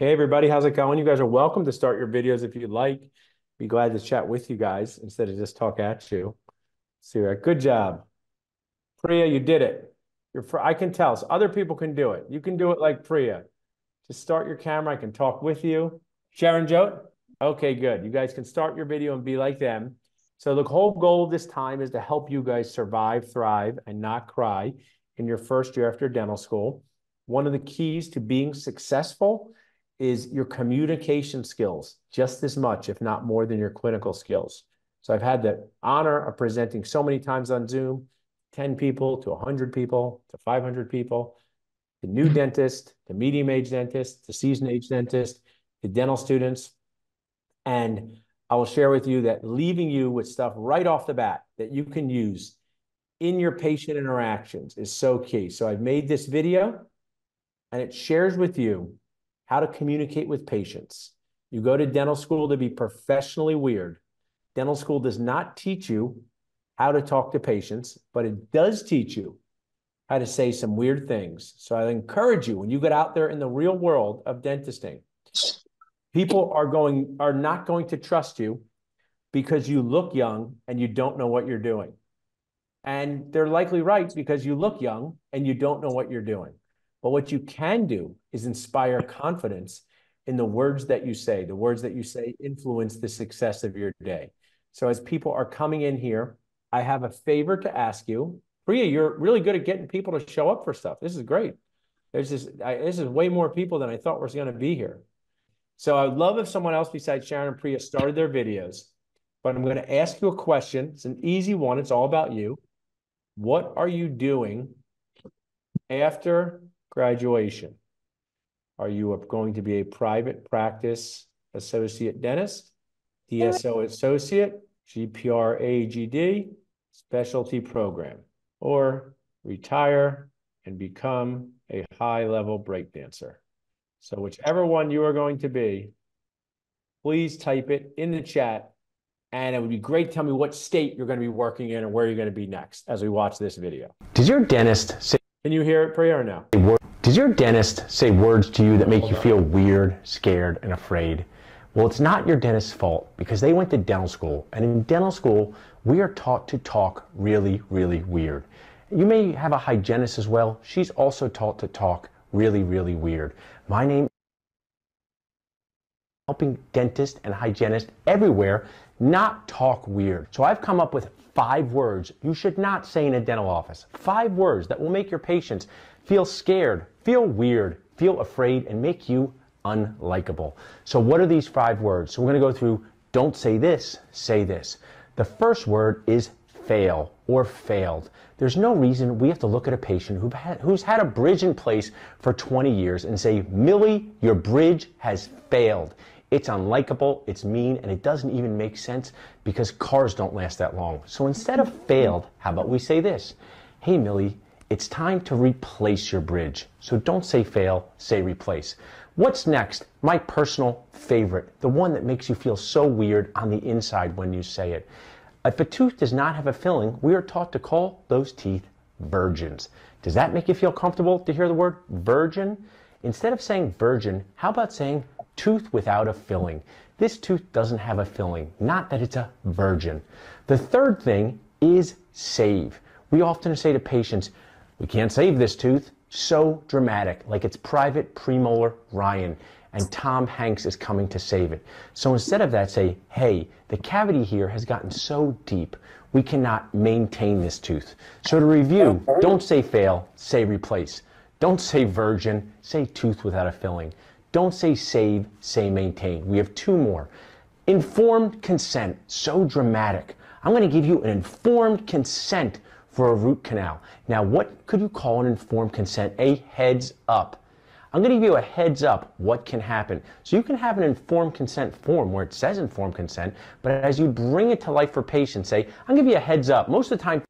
Hey everybody, how's it going? You guys are welcome to start your videos if you'd like. Be glad to chat with you guys instead of just talk at you. See, good job. Priya, you did it. You're I can tell. So other people can do it. You can do it like Priya. Just start your camera. I can talk with you. Sharon Jote? Okay, good. You guys can start your video and be like them. So the whole goal of this time is to help you guys survive, thrive, and not cry in your first year after dental school. One of the keys to being successful is your communication skills just as much, if not more than your clinical skills. So I've had the honor of presenting so many times on Zoom, 10 people to 100 people to 500 people, to new dentists, to medium age dentists, to seasoned age dentists, to dental students. And I will share with you that leaving you with stuff right off the bat that you can use in your patient interactions is so key. So I've made this video and it shares with you how to communicate with patients. You go to dental school to be professionally weird. Dental school does not teach you how to talk to patients, but it does teach you how to say some weird things. So I encourage you when you get out there in the real world of dentisting, people are going are not going to trust you because you look young and you don't know what you're doing. And they're likely right because you look young and you don't know what you're doing. But what you can do is inspire confidence in the words that you say. The words that you say influence the success of your day. So as people are coming in here, I have a favor to ask you. Priya, you're really good at getting people to show up for stuff. This is great. There's this, I, this is way more people than I thought was going to be here. So I would love if someone else besides Sharon and Priya started their videos, but I'm going to ask you a question. It's an easy one. It's all about you. What are you doing after graduation? Are you going to be a private practice associate dentist, DSO associate, GPR AGD, specialty program, or retire and become a high level breakdancer? So whichever one you are going to be, please type it in the chat. And it would be great to tell me what state you're going to be working in and where you're going to be next as we watch this video. Did your dentist say? Can you hear it, Priya, or no? Does your dentist say words to you that make you feel weird, scared, and afraid? Well, it's not your dentist's fault because they went to dental school. And in dental school, we are taught to talk really, really weird. You may have a hygienist as well. She's also taught to talk really, really weird. My name helping dentists and hygienists everywhere not talk weird. So I've come up with five words you should not say in a dental office. Five words that will make your patients feel scared, feel weird, feel afraid, and make you unlikable. So, what are these five words? So, we're going to go through don't say this, say this. The first word is fail or failed. There's no reason we have to look at a patient had, who's had a bridge in place for 20 years and say, Millie, your bridge has failed. It's unlikable, it's mean, and it doesn't even make sense because cars don't last that long. So instead of failed, how about we say this? Hey, Millie, it's time to replace your bridge. So don't say fail, say replace. What's next? My personal favorite, the one that makes you feel so weird on the inside when you say it. If a tooth does not have a filling, we are taught to call those teeth virgins. Does that make you feel comfortable to hear the word virgin? Instead of saying virgin, how about saying tooth without a filling? This tooth doesn't have a filling, not that it's a virgin. The third thing is save. We often say to patients, we can't save this tooth. So dramatic, like it's private premolar Ryan and Tom Hanks is coming to save it. So instead of that, say, hey, the cavity here has gotten so deep, we cannot maintain this tooth. So to review, don't say fail, say replace. Don't say virgin, say tooth without a filling. Don't say save, say maintain. We have two more. Informed consent, so dramatic. I'm going to give you an informed consent for a root canal. Now, what could you call an informed consent? A heads up. I'm going to give you a heads up what can happen. So you can have an informed consent form where it says informed consent, but as you bring it to life for patients, say, I'm going to give you a heads up. Most of the time,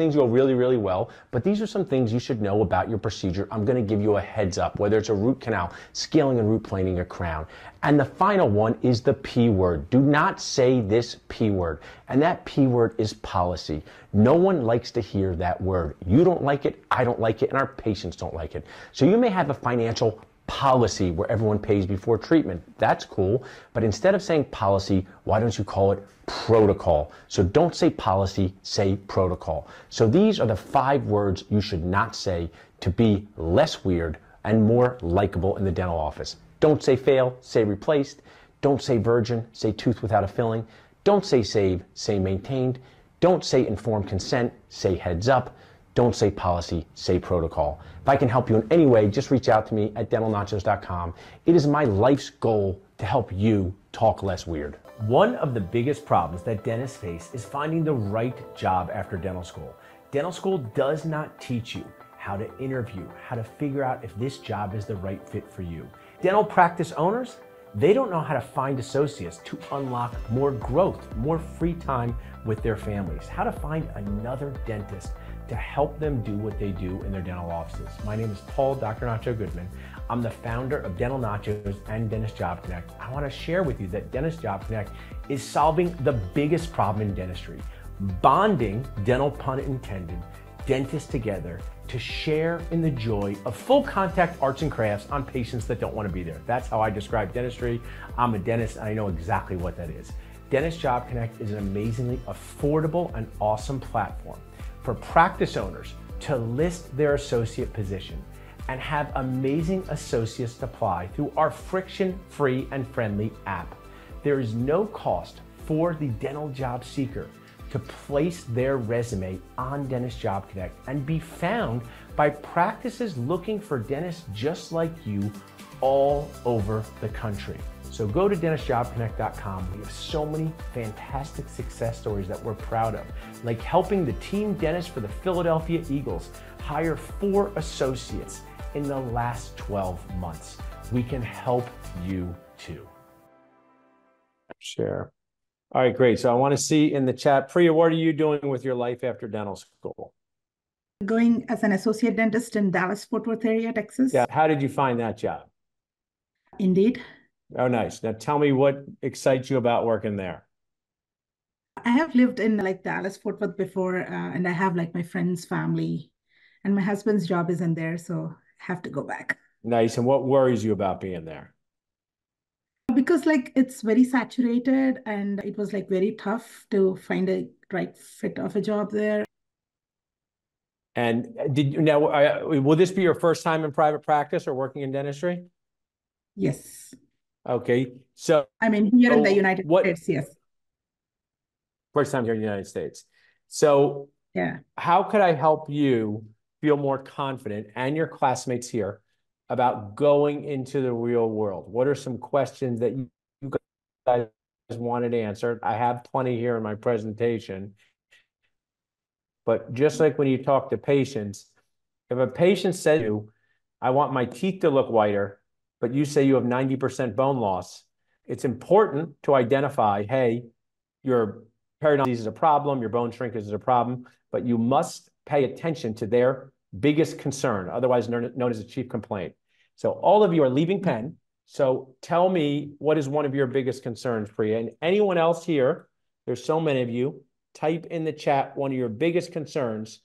things go really, really well, but these are some things you should know about your procedure. I'm going to give you a heads up, whether it's a root canal, scaling and root planing a crown. And the final one is the P word. Do not say this P word. And that P word is policy. No one likes to hear that word. You don't like it, I don't like it, and our patients don't like it. So you may have a financial policy where everyone pays before treatment. That's cool. But instead of saying policy, why don't you call it protocol? So don't say policy, say protocol. So these are the five words you should not say to be less weird and more likable in the dental office. Don't say fail, say replaced. Don't say virgin, say tooth without a filling. Don't say save, say maintained. Don't say informed consent, say heads up. Don't say policy, say protocol. If I can help you in any way, just reach out to me at dentalnachos.com. It is my life's goal to help you talk less weird. One of the biggest problems that dentists face is finding the right job after dental school. Dental school does not teach you how to interview, how to figure out if this job is the right fit for you. Dental practice owners, they don't know how to find associates to unlock more growth, more free time with their families, how to find another dentist to help them do what they do in their dental offices. My name is Paul Dr. Nacho Goodman. I'm the founder of Dental Nachos and Dentist Job Connect. I want to share with you that Dentist Job Connect is solving the biggest problem in dentistry, bonding, dental pun intended, dentists together to share in the joy of full contact arts and crafts on patients that don't want to be there. That's how I describe dentistry. I'm a dentist and I know exactly what that is. Dentist Job Connect is an amazingly affordable and awesome platform for practice owners to list their associate position and have amazing associates apply through our friction-free and friendly app. There is no cost for the dental job seeker to place their resume on Dentist Job Connect and be found by practices looking for dentists just like you all over the country. So go to dentistjobconnect.com. We have so many fantastic success stories that we're proud of, like helping the team dentist for the Philadelphia Eagles hire four associates in the last 12 months. We can help you too. Share. All right, great. So I want to see in the chat, Priya, what are you doing with your life after dental school? Going as an associate dentist in Dallas, Fort Worth area, Texas. Yeah. How did you find that job? Indeed. Oh, nice. Now tell me what excites you about working there. I have lived in like Dallas, Fort Worth before, uh, and I have like my friends' family, and my husband's job is in there, so I have to go back. Nice. And what worries you about being there? Because like it's very saturated, and it was like very tough to find a right fit of a job there. And uh, did you now? Uh, will this be your first time in private practice or working in dentistry? Yes. Okay, so I mean, here in the United what, States, yes. First time here in the United States. So, yeah, how could I help you feel more confident and your classmates here about going into the real world? What are some questions that you guys wanted answered? I have plenty here in my presentation. But just like when you talk to patients, if a patient says to you, I want my teeth to look whiter, but you say you have 90% bone loss, it's important to identify, hey, your periodontal is a problem, your bone shrinkage is a problem, but you must pay attention to their biggest concern, otherwise known as a chief complaint. So all of you are leaving Penn. So tell me what is one of your biggest concerns, Priya, and anyone else here, there's so many of you, type in the chat one of your biggest concerns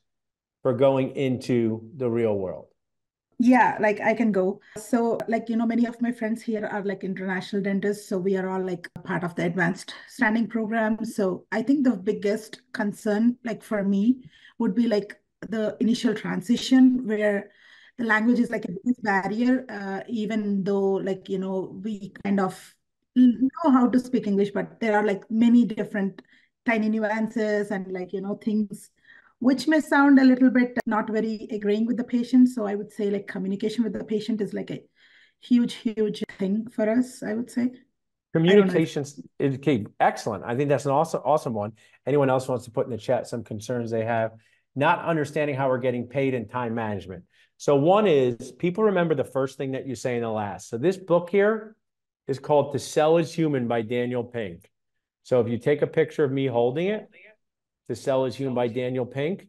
for going into the real world. Yeah, like I can go. So, like, you know, many of my friends here are like international dentists. So, we are all like part of the advanced standing program. So, I think the biggest concern, like for me, would be like the initial transition where the language is like a biggest barrier, uh, even though, like, you know, we kind of know how to speak English, but there are like many different tiny nuances and like, you know, things which may sound a little bit not very agreeing with the patient. So I would say like communication with the patient is like a huge, huge thing for us, I would say. Communications is key. Excellent. I think that's an awesome, awesome one. Anyone else wants to put in the chat some concerns they have? Not understanding how we're getting paid and time management. So one is people remember the first thing that you say in the last. So this book here is called To Sell is Human by Daniel Pink. So if you take a picture of me holding it, to Sell is Human by Daniel Pink.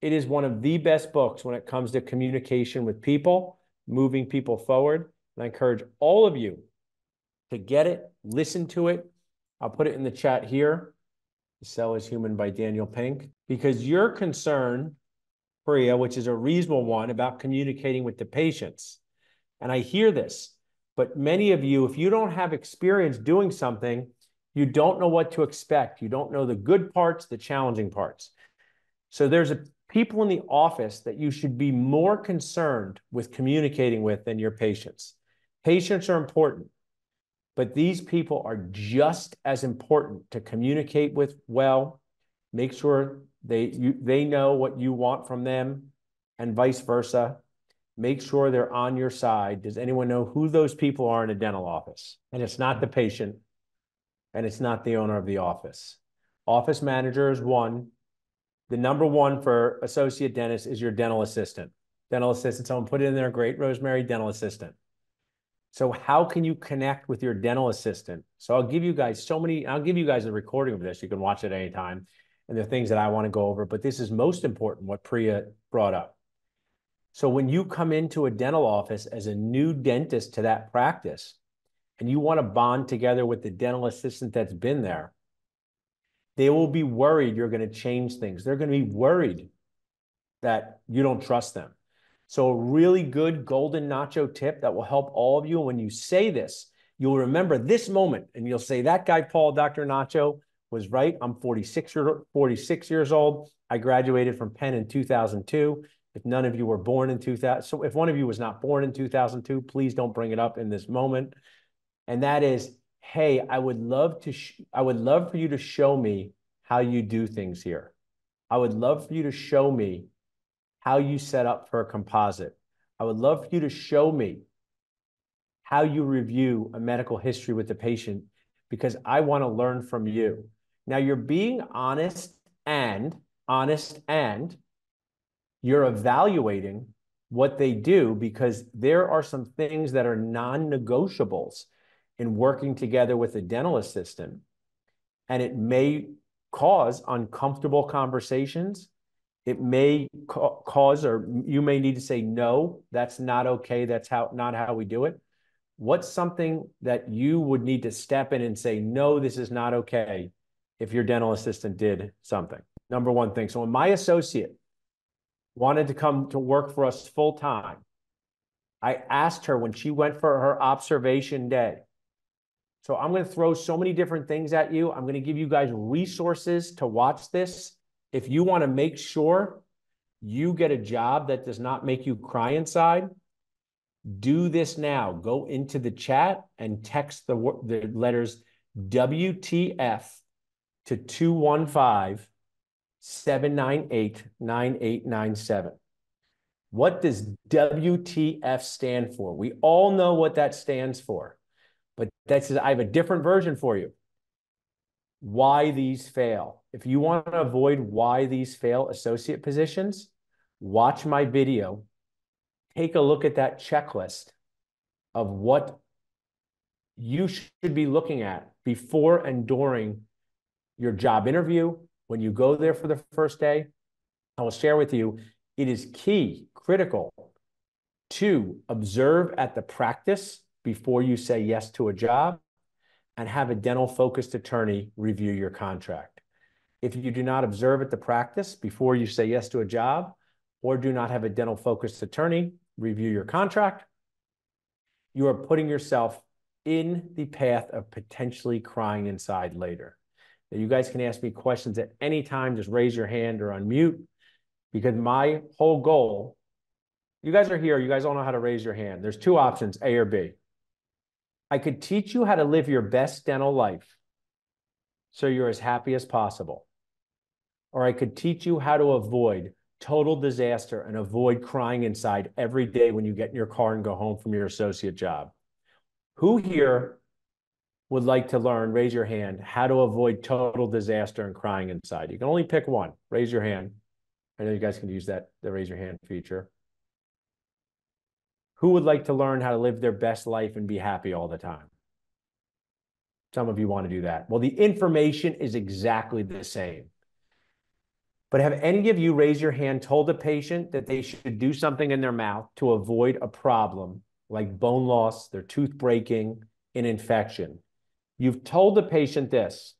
It is one of the best books when it comes to communication with people, moving people forward. And I encourage all of you to get it, listen to it. I'll put it in the chat here. To Sell is Human by Daniel Pink. Because your concern, Priya, which is a reasonable one about communicating with the patients, And I hear this, but many of you, if you don't have experience doing something, you don't know what to expect. You don't know the good parts, the challenging parts. So there's a people in the office that you should be more concerned with communicating with than your patients. Patients are important, but these people are just as important to communicate with well, make sure they you, they know what you want from them and vice versa. Make sure they're on your side. Does anyone know who those people are in a dental office? And it's not the patient and it's not the owner of the office. Office manager is one, the number one for associate dentist is your dental assistant. Dental assistant, someone put it in there, great Rosemary, dental assistant. So how can you connect with your dental assistant? So I'll give you guys so many, I'll give you guys a recording of this. You can watch it anytime. And the things that I want to go over, but this is most important, what Priya brought up. So when you come into a dental office as a new dentist to that practice, and you want to bond together with the dental assistant that's been there, they will be worried you're going to change things. They're going to be worried that you don't trust them. So a really good golden nacho tip that will help all of you. When you say this, you'll remember this moment and you'll say, that guy, Paul, Dr. Nacho was right. I'm 46, year, 46 years old. I graduated from Penn in 2002. If none of you were born in 2000, so if one of you was not born in 2002, please don't bring it up in this moment. And that is hey, I would love to, I would love for you to show me how you do things here. I would love for you to show me how you set up for a composite. I would love for you to show me how you review a medical history with the patient because I want to learn from you. Now you're being honest and honest and you're evaluating what they do because there are some things that are non-negotiables in working together with a dental assistant. And it may cause uncomfortable conversations. It may ca cause, or you may need to say, no, that's not okay. That's how not how we do it. What's something that you would need to step in and say, no, this is not okay if your dental assistant did something? Number one thing. So when my associate wanted to come to work for us full time, I asked her when she went for her observation day, so I'm going to throw so many different things at you. I'm going to give you guys resources to watch this. If you want to make sure you get a job that does not make you cry inside, do this now. Go into the chat and text the, the letters WTF to 215 798 9897. What does WTF stand for? We all know what that stands for. That says I have a different version for you. Why these fail. If you want to avoid why these fail associate positions, watch my video. Take a look at that checklist of what you should be looking at before and during your job interview, when you go there for the first day. I will share with you, it is key, critical to observe at the practice before you say yes to a job and have a dental focused attorney review your contract. If you do not observe at the practice before you say yes to a job or do not have a dental focused attorney review your contract, you are putting yourself in the path of potentially crying inside later. Now, you guys can ask me questions at any time. Just raise your hand or unmute because my whole goal, you guys are here. You guys all know how to raise your hand. There's two options, A or B. I could teach you how to live your best dental life so you're as happy as possible. Or I could teach you how to avoid total disaster and avoid crying inside every day when you get in your car and go home from your associate job. Who here would like to learn, raise your hand, how to avoid total disaster and crying inside? You can only pick one. Raise your hand. I know you guys can use that, the raise your hand feature. Who would like to learn how to live their best life and be happy all the time? Some of you want to do that. Well, the information is exactly the same. But have any of you raised your hand told a patient that they should do something in their mouth to avoid a problem like bone loss, their tooth breaking, an infection? You've told the patient this,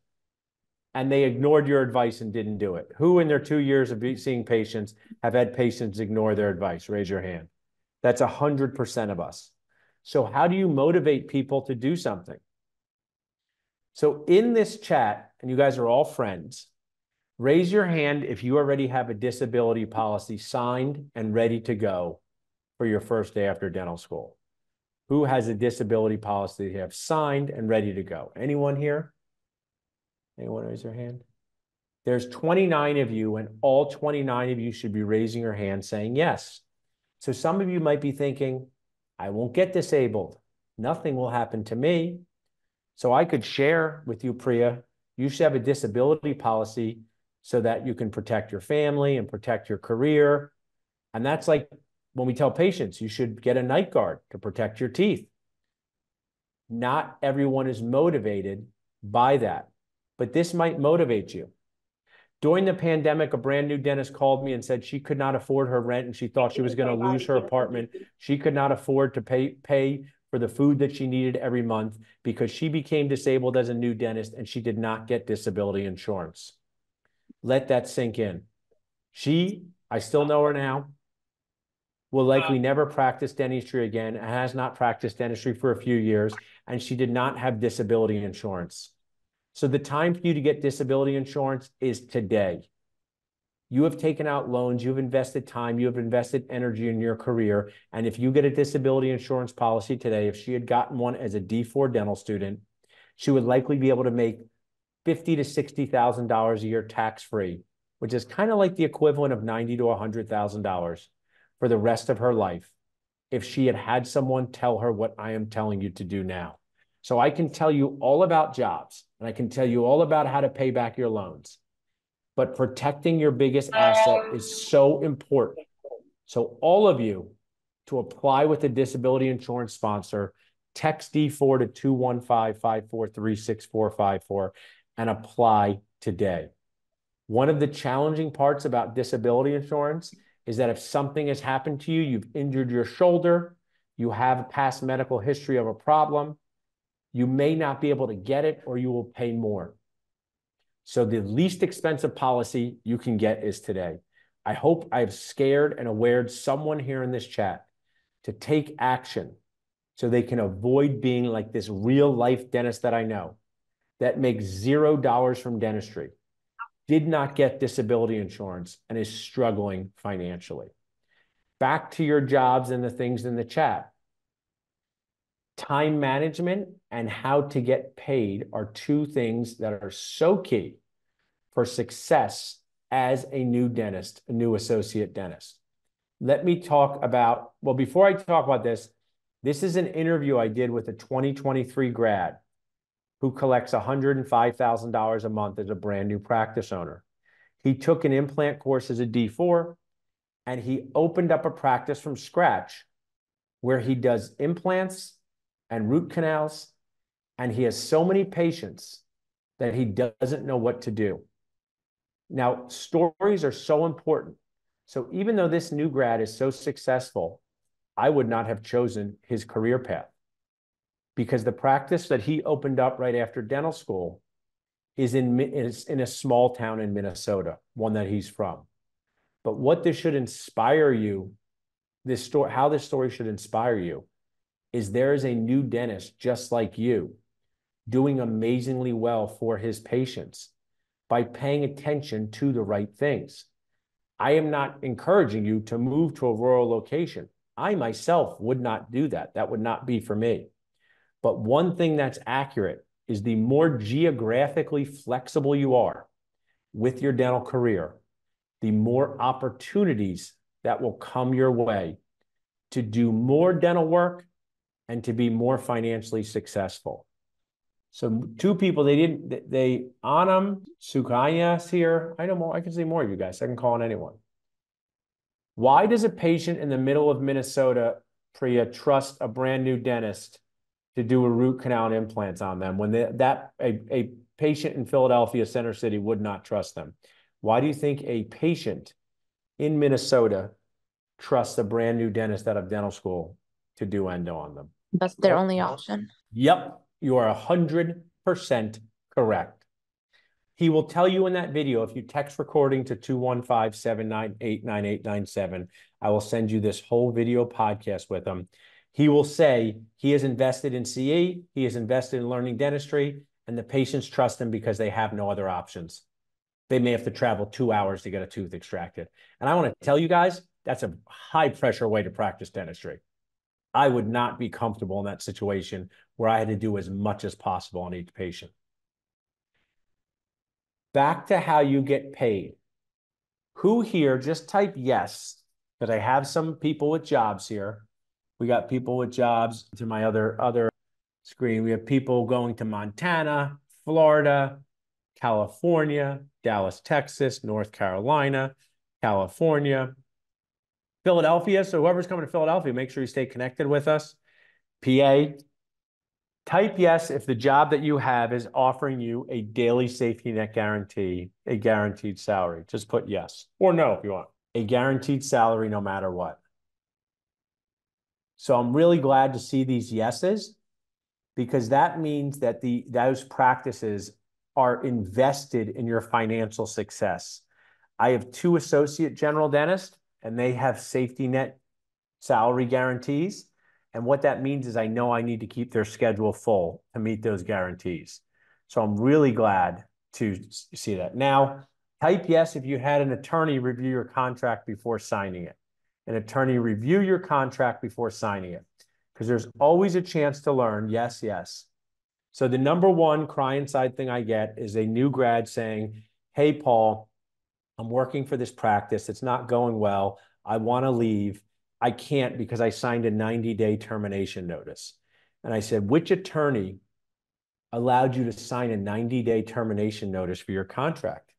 and they ignored your advice and didn't do it. Who in their two years of seeing patients have had patients ignore their advice? Raise your hand. That's 100% of us. So how do you motivate people to do something? So in this chat, and you guys are all friends, raise your hand if you already have a disability policy signed and ready to go for your first day after dental school. Who has a disability policy they have signed and ready to go? Anyone here? Anyone raise their hand? There's 29 of you, and all 29 of you should be raising your hand saying yes. So some of you might be thinking, I won't get disabled. Nothing will happen to me. So I could share with you, Priya, you should have a disability policy so that you can protect your family and protect your career. And that's like when we tell patients, you should get a night guard to protect your teeth. Not everyone is motivated by that, but this might motivate you. During the pandemic, a brand new dentist called me and said she could not afford her rent and she thought she was going to lose her apartment. She could not afford to pay pay for the food that she needed every month because she became disabled as a new dentist and she did not get disability insurance. Let that sink in. She, I still know her now, will likely never practice dentistry again has not practiced dentistry for a few years, and she did not have disability insurance. So the time for you to get disability insurance is today. You have taken out loans, you've invested time, you have invested energy in your career. And if you get a disability insurance policy today, if she had gotten one as a D4 dental student, she would likely be able to make fifty to sixty thousand dollars a year tax free, which is kind of like the equivalent of ninety to hundred thousand dollars for the rest of her life if she had had someone tell her what I am telling you to do now. So I can tell you all about jobs and I can tell you all about how to pay back your loans. But protecting your biggest asset is so important. So all of you to apply with a disability insurance sponsor, text D4 to 215-543-6454 and apply today. One of the challenging parts about disability insurance is that if something has happened to you, you've injured your shoulder, you have a past medical history of a problem, you may not be able to get it or you will pay more. So the least expensive policy you can get is today. I hope I've scared and awared someone here in this chat to take action so they can avoid being like this real life dentist that I know that makes zero dollars from dentistry, did not get disability insurance, and is struggling financially. Back to your jobs and the things in the chat time management and how to get paid are two things that are so key for success as a new dentist, a new associate dentist. Let me talk about, well, before I talk about this, this is an interview I did with a 2023 grad who collects $105,000 a month as a brand new practice owner. He took an implant course as a D4 and he opened up a practice from scratch where he does implants and root canals, and he has so many patients that he doesn't know what to do. Now, stories are so important. So even though this new grad is so successful, I would not have chosen his career path because the practice that he opened up right after dental school is in, is in a small town in Minnesota, one that he's from. But what this should inspire you, this story, how this story should inspire you is there is a new dentist just like you doing amazingly well for his patients by paying attention to the right things. I am not encouraging you to move to a rural location. I myself would not do that. That would not be for me. But one thing that's accurate is the more geographically flexible you are with your dental career, the more opportunities that will come your way to do more dental work and to be more financially successful. So two people, they didn't, they, Anam Sukanyas here. I know more, I can see more of you guys. I can call on anyone. Why does a patient in the middle of Minnesota, Priya, trust a brand new dentist to do a root canal and implants on them when they, that a, a patient in Philadelphia, Center City, would not trust them? Why do you think a patient in Minnesota trusts a brand new dentist out of dental school to do endo on them? That's their only option. Yep, you are 100% correct. He will tell you in that video, if you text recording to 215-798-9897, I will send you this whole video podcast with him. He will say he is invested in CE, he is invested in learning dentistry, and the patients trust him because they have no other options. They may have to travel two hours to get a tooth extracted. And I want to tell you guys, that's a high pressure way to practice dentistry. I would not be comfortable in that situation where I had to do as much as possible on each patient. Back to how you get paid. Who here, just type yes, because I have some people with jobs here. We got people with jobs to my other other screen. We have people going to Montana, Florida, California, Dallas, Texas, North Carolina, California, Philadelphia. So whoever's coming to Philadelphia, make sure you stay connected with us. PA, type yes if the job that you have is offering you a daily safety net guarantee, a guaranteed salary. Just put yes or no if you want. A guaranteed salary no matter what. So I'm really glad to see these yeses because that means that the those practices are invested in your financial success. I have two associate general dentists and they have safety net salary guarantees. And what that means is I know I need to keep their schedule full to meet those guarantees. So I'm really glad to see that. Now, type yes if you had an attorney review your contract before signing it. An attorney review your contract before signing it because there's always a chance to learn. Yes, yes. So the number one cry inside thing I get is a new grad saying, Hey, Paul, I'm working for this practice. It's not going well. I want to leave. I can't because I signed a 90 day termination notice. And I said, which attorney allowed you to sign a 90 day termination notice for your contract?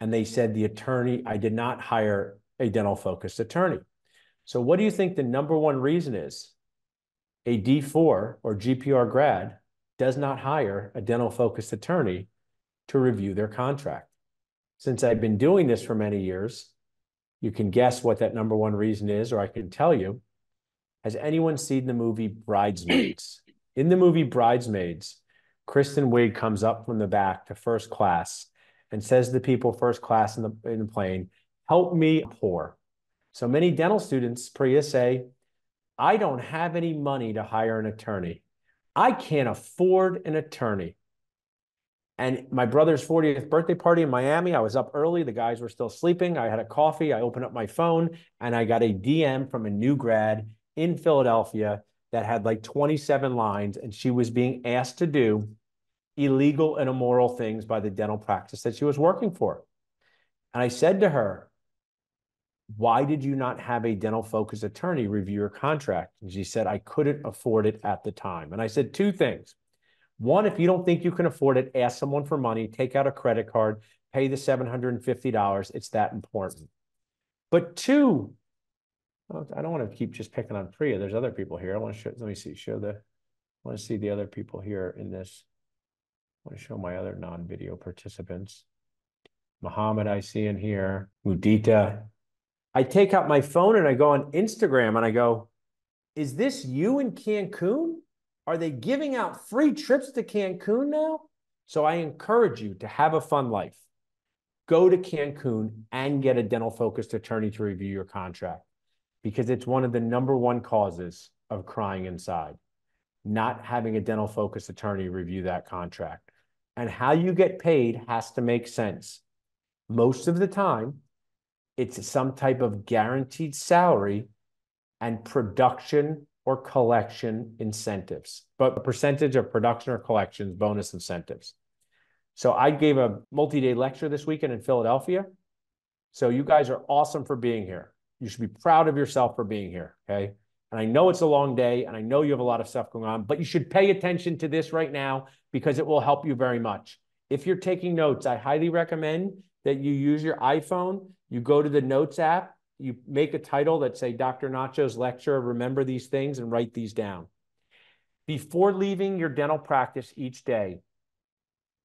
And they said, the attorney, I did not hire a dental focused attorney. So, what do you think the number one reason is? A D4 or GPR grad does not hire a dental focused attorney to review their contract. Since I've been doing this for many years, you can guess what that number one reason is, or I can tell you. Has anyone seen the movie Bridesmaids? In the movie Bridesmaids, Kristen Wiig comes up from the back to first class and says to the people first class in the, in the plane, help me poor. So many dental students, Priya, say, I don't have any money to hire an attorney. I can't afford an attorney. And my brother's 40th birthday party in Miami, I was up early. The guys were still sleeping. I had a coffee. I opened up my phone and I got a DM from a new grad in Philadelphia that had like 27 lines. And she was being asked to do illegal and immoral things by the dental practice that she was working for. And I said to her, Why did you not have a dental focus attorney review your contract? And she said, I couldn't afford it at the time. And I said, Two things. One, if you don't think you can afford it, ask someone for money, take out a credit card, pay the $750. It's that important. But two, oh, I don't want to keep just picking on Priya. There's other people here. I want to show, let me see, show the, I want to see the other people here in this. I want to show my other non-video participants. Muhammad, I see in here. Mudita. I take out my phone and I go on Instagram and I go, is this you in Cancun? Are they giving out free trips to Cancun now? So I encourage you to have a fun life. Go to Cancun and get a dental focused attorney to review your contract because it's one of the number one causes of crying inside. Not having a dental focused attorney review that contract. And how you get paid has to make sense. Most of the time, it's some type of guaranteed salary and production or collection incentives, but a percentage of production or collections bonus incentives. So I gave a multi-day lecture this weekend in Philadelphia. So you guys are awesome for being here. You should be proud of yourself for being here, okay? And I know it's a long day and I know you have a lot of stuff going on, but you should pay attention to this right now because it will help you very much. If you're taking notes, I highly recommend that you use your iPhone, you go to the Notes app, you make a title that say Dr. Nacho's lecture, remember these things and write these down. Before leaving your dental practice each day,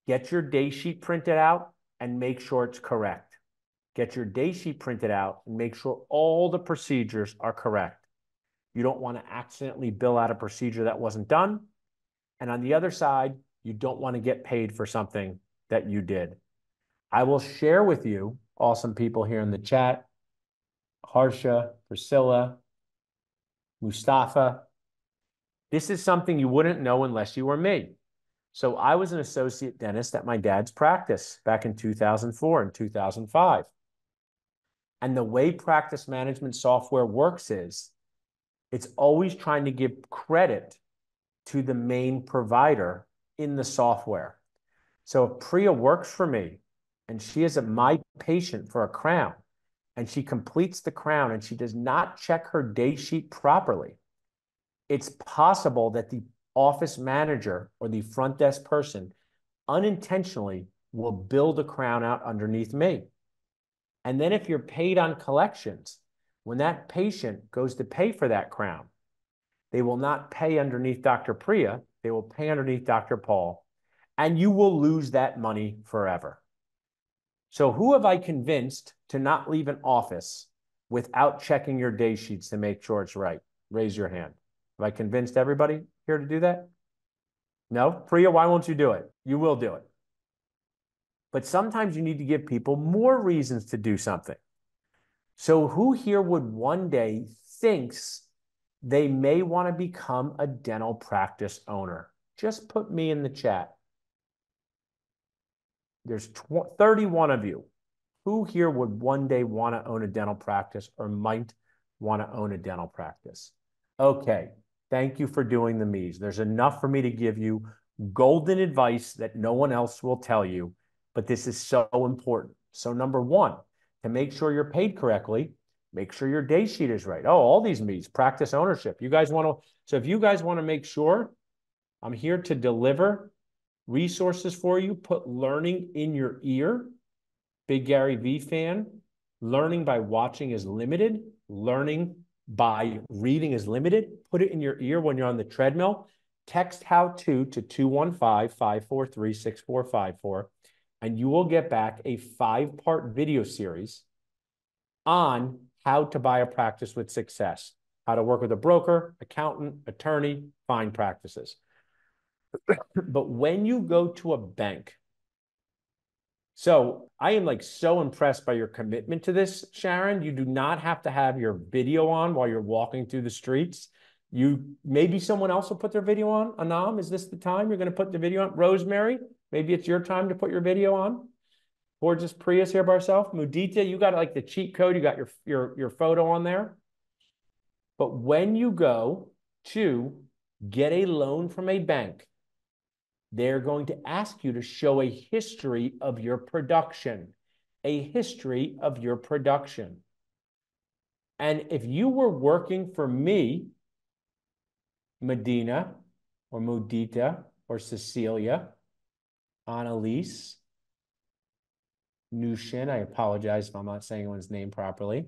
get your day sheet printed out and make sure it's correct. Get your day sheet printed out and make sure all the procedures are correct. You don't want to accidentally bill out a procedure that wasn't done. And on the other side, you don't want to get paid for something that you did. I will share with you, awesome people here in the chat, Harsha, Priscilla, Mustafa. This is something you wouldn't know unless you were me. So I was an associate dentist at my dad's practice back in 2004 and 2005. And the way practice management software works is it's always trying to give credit to the main provider in the software. So if Priya works for me and she is my patient for a crown and she completes the crown and she does not check her day sheet properly, it's possible that the office manager or the front desk person unintentionally will build a crown out underneath me. And then if you're paid on collections, when that patient goes to pay for that crown, they will not pay underneath Dr. Priya, they will pay underneath Dr. Paul, and you will lose that money forever. So who have I convinced to not leave an office without checking your day sheets to make sure it's right? Raise your hand. Have I convinced everybody here to do that? No? Priya, why won't you do it? You will do it. But sometimes you need to give people more reasons to do something. So who here would one day thinks they may want to become a dental practice owner? Just put me in the chat. There's 31 of you. Who here would one day want to own a dental practice or might want to own a dental practice? Okay. Thank you for doing the me's. There's enough for me to give you golden advice that no one else will tell you, but this is so important. So number one, to make sure you're paid correctly, make sure your day sheet is right. Oh, all these me's, practice ownership. You guys want to, so if you guys want to make sure I'm here to deliver resources for you, put learning in your ear. Big Gary V fan. Learning by watching is limited. Learning by reading is limited. Put it in your ear when you're on the treadmill. Text how to to 215 543 6454 and you will get back a five part video series on how to buy a practice with success, how to work with a broker, accountant, attorney, find practices. But when you go to a bank, so I am like so impressed by your commitment to this, Sharon. You do not have to have your video on while you're walking through the streets. You maybe someone else will put their video on. Anam, is this the time you're going to put the video on? Rosemary, Maybe it's your time to put your video on. Gorgeous Priya's here by herself. Mudita, you got like the cheat code. You got your, your, your photo on there. But when you go to get a loan from a bank, they're going to ask you to show a history of your production, a history of your production. And if you were working for me, Medina or Mudita or Cecilia, Annalise Nushin. I apologize if I'm not saying anyone's name properly.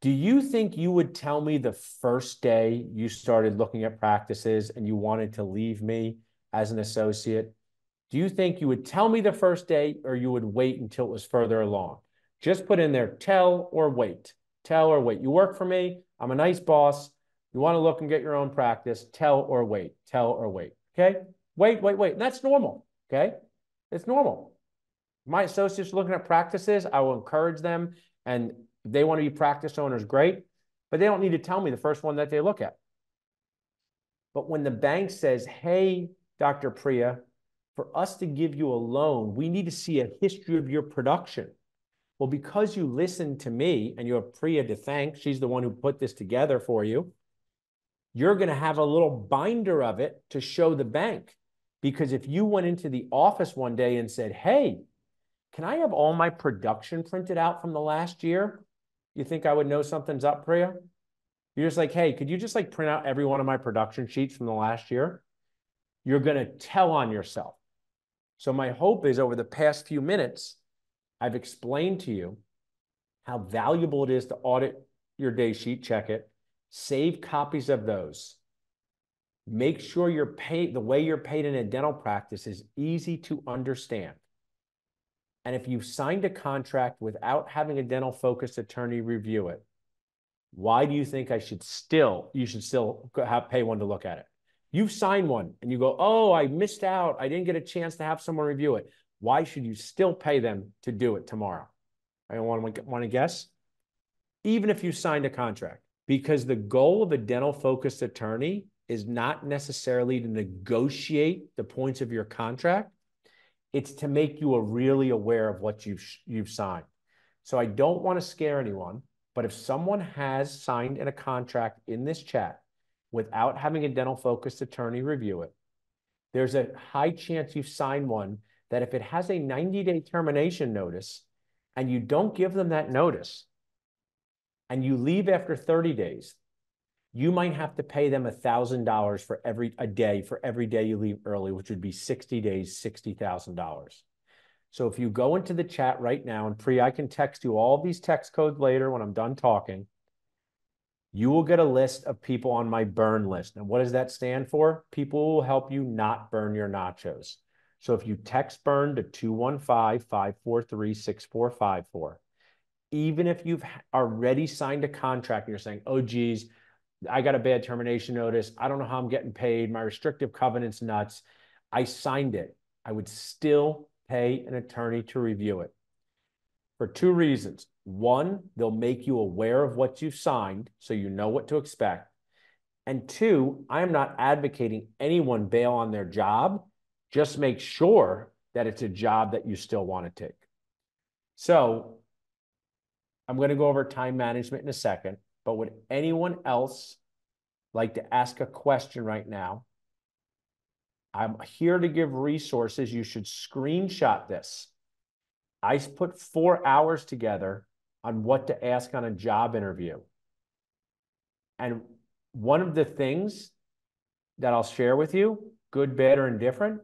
Do you think you would tell me the first day you started looking at practices and you wanted to leave me as an associate? Do you think you would tell me the first day or you would wait until it was further along? Just put in there tell or wait. Tell or wait. You work for me. I'm a nice boss. You want to look and get your own practice. Tell or wait. Tell or wait. Okay? Wait, wait, wait. And that's normal. Okay. It's normal. My associates looking at practices, I will encourage them. And they want to be practice owners, great. But they don't need to tell me the first one that they look at. But when the bank says, hey, Dr. Priya, for us to give you a loan, we need to see a history of your production. Well, because you listened to me and you have Priya to thank, she's the one who put this together for you, you're going to have a little binder of it to show the bank. Because if you went into the office one day and said, hey, can I have all my production printed out from the last year? You think I would know something's up, Priya? You're just like, hey, could you just like print out every one of my production sheets from the last year? You're going to tell on yourself. So my hope is over the past few minutes, I've explained to you how valuable it is to audit your day sheet, check it, save copies of those. Make sure you're paid, the way you're paid in a dental practice is easy to understand. And if you've signed a contract without having a dental focused attorney review it, why do you think I should still, you should still have, pay one to look at it? You've signed one and you go, oh, I missed out. I didn't get a chance to have someone review it. Why should you still pay them to do it tomorrow? I want to, want to guess. Even if you signed a contract, because the goal of a dental focused attorney is not necessarily to negotiate the points of your contract. It's to make you really aware of what you've you've signed. So I don't want to scare anyone, but if someone has signed in a contract in this chat without having a dental focused attorney review it, there's a high chance you sign one that if it has a 90 day termination notice and you don't give them that notice and you leave after 30 days, you might have to pay them $1,000 for every a day for every day you leave early, which would be 60 days, $60,000. So if you go into the chat right now, and pre, I can text you all these text codes later when I'm done talking. You will get a list of people on my burn list. And what does that stand for? People will help you not burn your nachos. So if you text burn to 215-543-6454, even if you've already signed a contract and you're saying, oh, geez, I got a bad termination notice. I don't know how I'm getting paid. My restrictive covenant's nuts. I signed it. I would still pay an attorney to review it for two reasons. One, they'll make you aware of what you've signed so you know what to expect. And two, I am not advocating anyone bail on their job. Just make sure that it's a job that you still want to take. So I'm going to go over time management in a second, but would anyone else like to ask a question right now? I'm here to give resources. You should screenshot this. I put four hours together on what to ask on a job interview. And one of the things that I'll share with you, good, bad, or indifferent,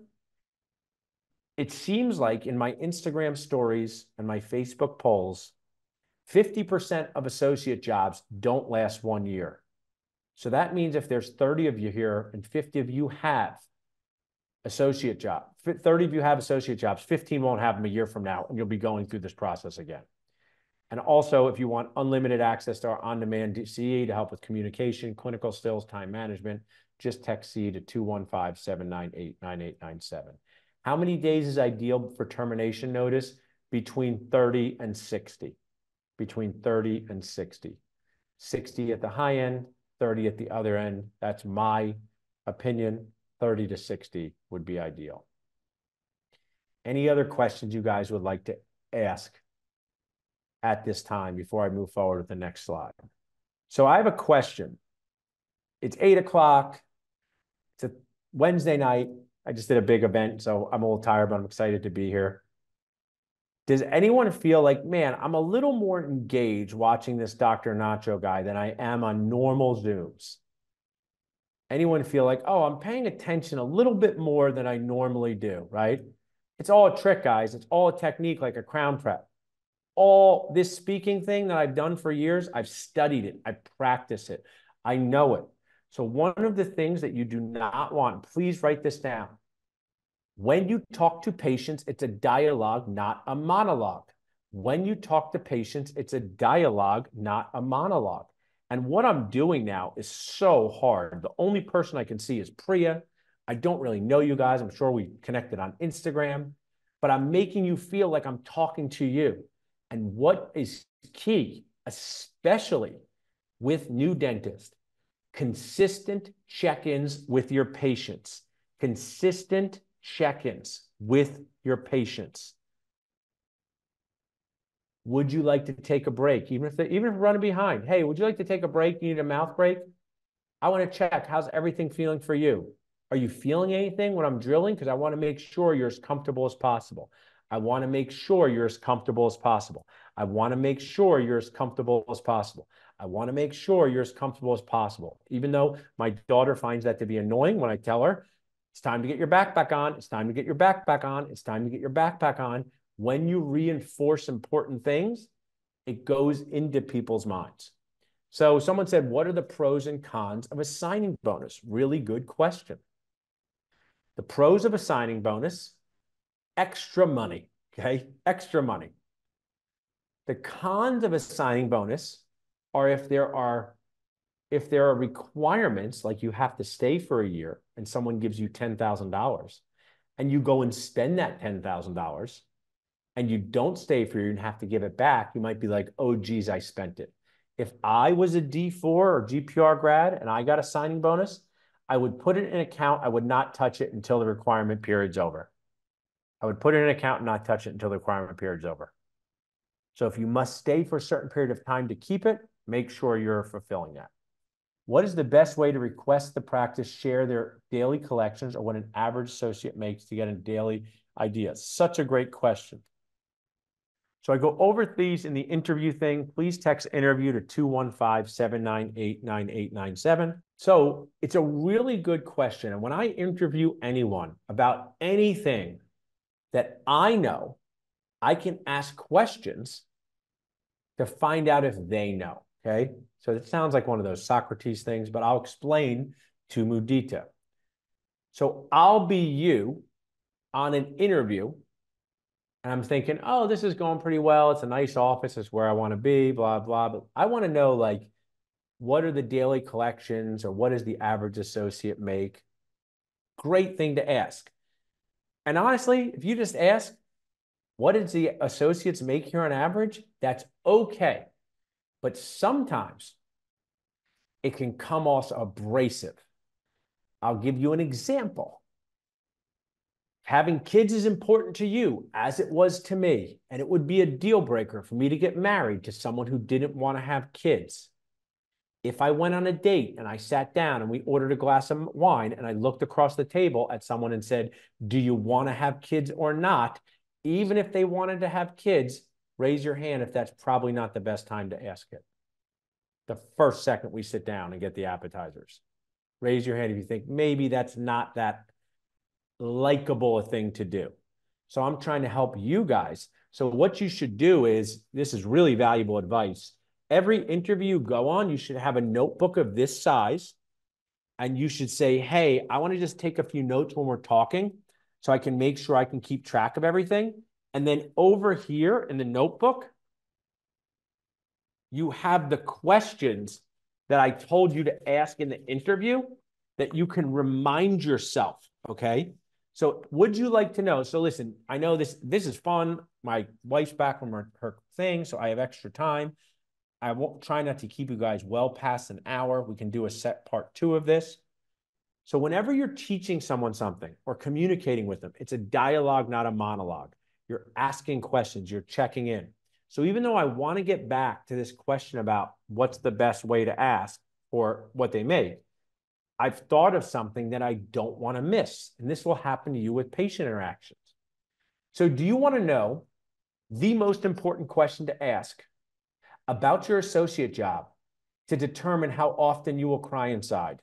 it seems like in my Instagram stories and my Facebook polls, 50% of associate jobs don't last one year. So that means if there's 30 of you here and 50 of you have associate job. 30 of you have associate jobs, 15 won't have them a year from now, and you'll be going through this process again. And also, if you want unlimited access to our on-demand CE to help with communication, clinical skills, time management, just text C to 215-798-9897. How many days is ideal for termination notice? Between 30 and 60. Between 30 and 60. 60 at the high end, 30 at the other end. That's my opinion. 30 to 60 would be ideal. Any other questions you guys would like to ask at this time before I move forward with the next slide? So I have a question. It's eight o'clock. It's a Wednesday night. I just did a big event, so I'm a little tired, but I'm excited to be here. Does anyone feel like, man, I'm a little more engaged watching this Dr. Nacho guy than I am on normal Zooms? Anyone feel like, oh, I'm paying attention a little bit more than I normally do, right? It's all a trick, guys. It's all a technique like a crown prep. All this speaking thing that I've done for years, I've studied it, I practice it, I know it. So, one of the things that you do not want, please write this down. When you talk to patients, it's a dialogue, not a monologue. When you talk to patients, it's a dialogue, not a monologue. And what I'm doing now is so hard. The only person I can see is Priya. I don't really know you guys. I'm sure we connected on Instagram, but I'm making you feel like I'm talking to you. And what is key, especially with new dentists, consistent check ins with your patients, consistent check ins with your patients. Would you like to take a break? Even if they, even if running behind, hey, would you like to take a break? You need a mouth break? I want to check how's everything feeling for you. Are you feeling anything when I'm drilling? Because I want to make sure you're as comfortable as possible. I want to make sure you're as comfortable as possible. I want to make sure you're as comfortable as possible. I want to make sure you're as comfortable as possible. Even though my daughter finds that to be annoying when I tell her, it's time to get your backpack on. It's time to get your backpack on. It's time to get your backpack on when you reinforce important things, it goes into people's minds. So someone said, what are the pros and cons of a signing bonus? Really good question. The pros of a signing bonus, extra money, okay? Extra money. The cons of a signing bonus are if there are if there are requirements like you have to stay for a year and someone gives you $10,000 and you go and spend that $10,000 and you don't stay for you and have to give it back, you might be like, oh, geez, I spent it. If I was a D4 or GPR grad and I got a signing bonus, I would put it in an account. I would not touch it until the requirement period's over. I would put it in an account and not touch it until the requirement period's over. So if you must stay for a certain period of time to keep it, make sure you're fulfilling that. What is the best way to request the practice share their daily collections or what an average associate makes to get a daily idea? Such a great question. So I go over these in the interview thing. Please text interview to 215-798-9897. So it's a really good question. And when I interview anyone about anything that I know, I can ask questions to find out if they know. Okay. So it sounds like one of those Socrates things, but I'll explain to Mudita. So I'll be you on an interview and I'm thinking, oh, this is going pretty well. It's a nice office. It's where I want to be, blah, blah. But I want to know, like, what are the daily collections or what does the average associate make? Great thing to ask. And honestly, if you just ask, what does the associates make here on average? That's okay. But sometimes it can come off abrasive. I'll give you an example. Having kids is important to you, as it was to me, and it would be a deal breaker for me to get married to someone who didn't want to have kids. If I went on a date and I sat down and we ordered a glass of wine and I looked across the table at someone and said, Do you want to have kids or not? Even if they wanted to have kids, raise your hand if that's probably not the best time to ask it. The first second we sit down and get the appetizers. Raise your hand if you think maybe that's not that likable a thing to do. So I'm trying to help you guys. So what you should do is this is really valuable advice. Every interview you go on, you should have a notebook of this size and you should say, "Hey, I want to just take a few notes when we're talking so I can make sure I can keep track of everything." And then over here in the notebook, you have the questions that I told you to ask in the interview that you can remind yourself, okay? So would you like to know? So listen, I know this this is fun. My wife's back from her, her thing, so I have extra time. I won't try not to keep you guys well past an hour. We can do a set part two of this. So whenever you're teaching someone something or communicating with them, it's a dialogue, not a monologue. You're asking questions, you're checking in. So even though I want to get back to this question about what's the best way to ask or what they made, I've thought of something that I don't want to miss. And this will happen to you with patient interactions. So, do you want to know the most important question to ask about your associate job to determine how often you will cry inside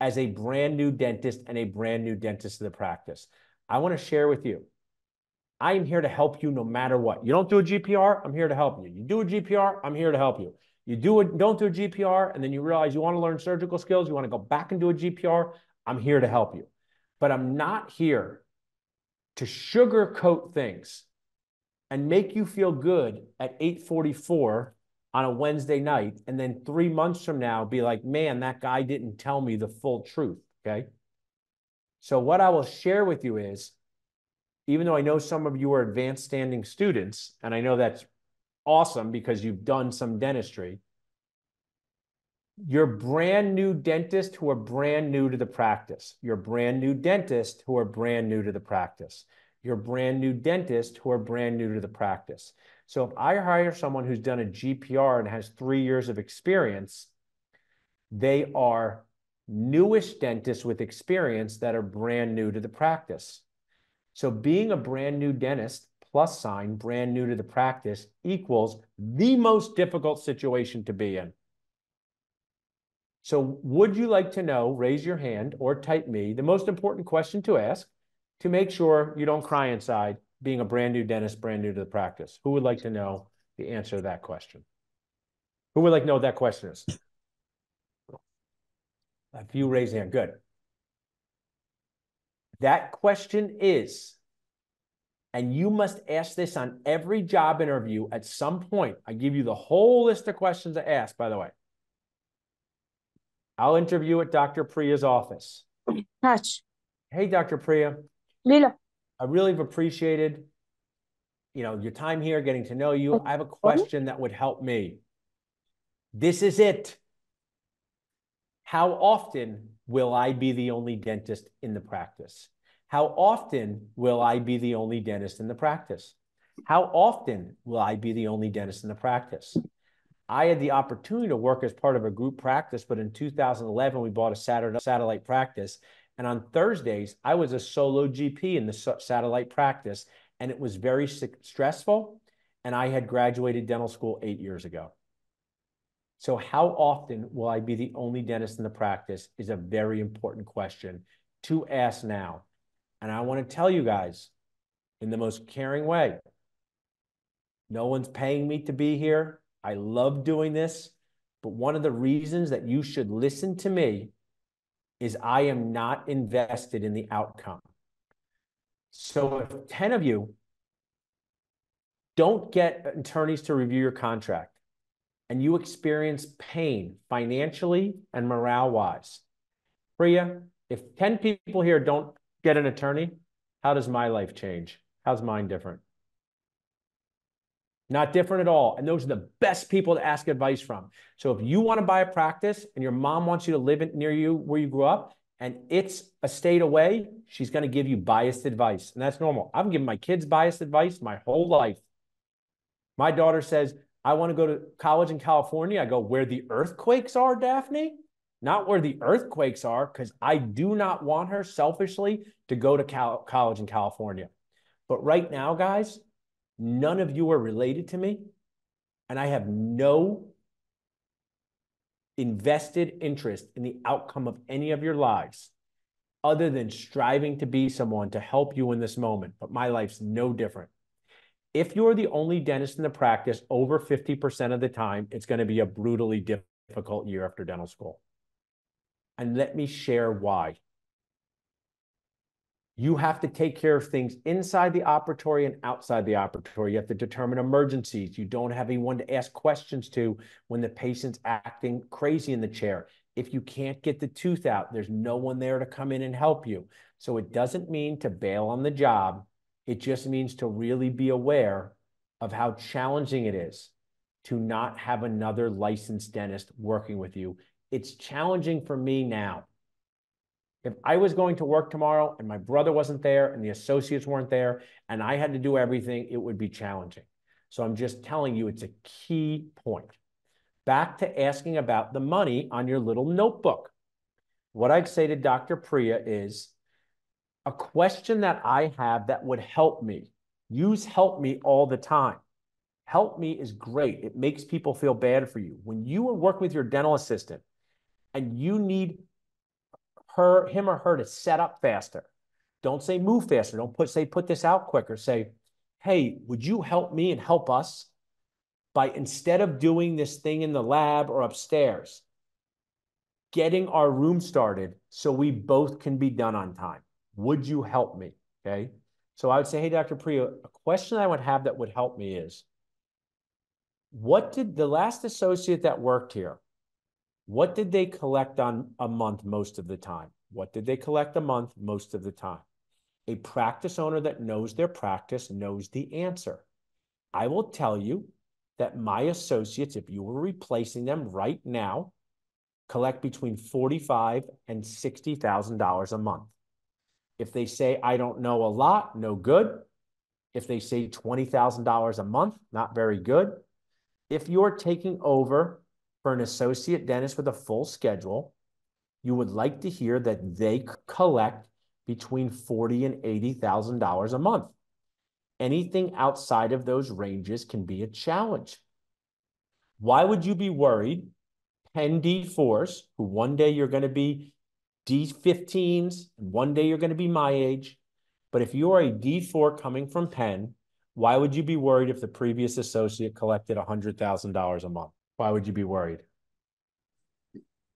as a brand new dentist and a brand new dentist to the practice? I want to share with you. I am here to help you no matter what. You don't do a GPR, I'm here to help you. You do a GPR, I'm here to help you. You do it, don't do a GPR, and then you realize you want to learn surgical skills, you want to go back and do a GPR, I'm here to help you. But I'm not here to sugarcoat things and make you feel good at 844 on a Wednesday night, and then three months from now be like, man, that guy didn't tell me the full truth. Okay. So what I will share with you is, even though I know some of you are advanced standing students, and I know that's awesome because you've done some dentistry. You're brand new dentist who are brand new to the practice. You're brand new dentist who are brand new to the practice. You're brand new dentist who are brand new to the practice. So if I hire someone who's done a GPR and has three years of experience, they are newish dentists with experience that are brand new to the practice. So being a brand new dentist plus sign, brand new to the practice, equals the most difficult situation to be in. So would you like to know, raise your hand or type me, the most important question to ask to make sure you don't cry inside being a brand new dentist, brand new to the practice? Who would like to know the answer to that question? Who would like to know what that question is? A few raise hand, good. That question is, and you must ask this on every job interview at some point. I give you the whole list of questions to ask, by the way. I'll interview at Dr. Priya's office. Touch. Hey, Dr. Priya. Lila. I really have appreciated, you know, your time here, getting to know you. I have a question that would help me. This is it. How often will I be the only dentist in the practice? How often will I be the only dentist in the practice? How often will I be the only dentist in the practice? I had the opportunity to work as part of a group practice, but in 2011, we bought a satellite practice. And on Thursdays, I was a solo GP in the satellite practice, and it was very stressful. And I had graduated dental school eight years ago. So how often will I be the only dentist in the practice is a very important question to ask now. And I want to tell you guys in the most caring way, no one's paying me to be here. I love doing this. But one of the reasons that you should listen to me is I am not invested in the outcome. So if 10 of you don't get attorneys to review your contract and you experience pain financially and morale wise, Priya, if 10 people here don't get an attorney, how does my life change? How's mine different? Not different at all. And those are the best people to ask advice from. So if you want to buy a practice and your mom wants you to live near you where you grew up and it's a state away, she's going to give you biased advice. And that's normal. I've given my kids biased advice my whole life. My daughter says, I want to go to college in California. I go, where the earthquakes are, Daphne? Not where the earthquakes are, because I do not want her selfishly to go to cal- college in California. But right now, guys, None of you are related to me, and I have no invested interest in the outcome of any of your lives other than striving to be someone to help you in this moment. But my life's no different. If you're the only dentist in the practice over 50% of the time, it's going to be a brutally difficult year after dental school. And let me share why. You have to take care of things inside the operatory and outside the operatory. You have to determine emergencies. You don't have anyone to ask questions to when the patient's acting crazy in the chair. If you can't get the tooth out, there's no one there to come in and help you. So it doesn't mean to bail on the job. It just means to really be aware of how challenging it is to not have another licensed dentist working with you. It's challenging for me now. If I was going to work tomorrow and my brother wasn't there and the associates weren't there and I had to do everything, it would be challenging. So I'm just telling you it's a key point. Back to asking about the money on your little notebook. What I'd say to Dr. Priya is a question that I have that would help me. Use help me all the time. Help me is great. It makes people feel bad for you. When you are working with your dental assistant and you need her, him or her to set up faster. Don't say move faster. Don't put say put this out quicker. Say, hey, would you help me and help us by instead of doing this thing in the lab or upstairs, getting our room started so we both can be done on time. Would you help me? Okay. So I would say, hey, Dr. Priya, a question I would have that would help me is what did the last associate that worked here, what did they collect on a month most of the time? What did they collect a month most of the time? A practice owner that knows their practice knows the answer. I will tell you that my associates, if you were replacing them right now, collect between forty-five and sixty thousand dollars a month. If they say I don't know a lot, no good. If they say twenty thousand dollars a month, not very good. If you're taking over for an associate dentist with a full schedule, you would like to hear that they collect between forty and eighty thousand dollars a month. Anything outside of those ranges can be a challenge. Why would you be worried? Penn D4s, who one day you're going to be D15s, and one day you're going to be my age. But if you are a D4 coming from Penn, why would you be worried if the previous associate collected $100,000 a month? Why would you be worried?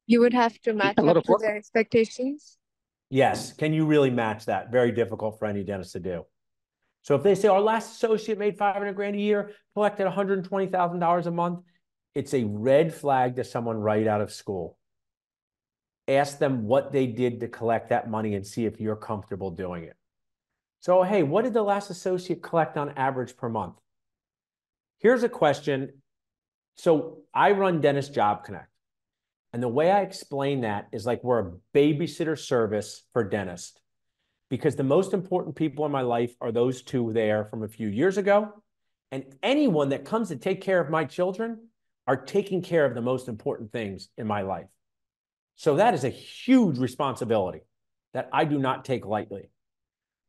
You would have to match up to their expectations. Yes. Can you really match that? Very difficult for any dentist to do. So if they say our last associate made 500 grand a year, collected $120,000 a month, it's a red flag to someone right out of school. Ask them what they did to collect that money and see if you're comfortable doing it. So, hey, what did the last associate collect on average per month? Here's a question so I run Dentist Job Connect. And the way I explain that is like we're a babysitter service for dentists because the most important people in my life are those two there from a few years ago. And anyone that comes to take care of my children are taking care of the most important things in my life. So that is a huge responsibility that I do not take lightly.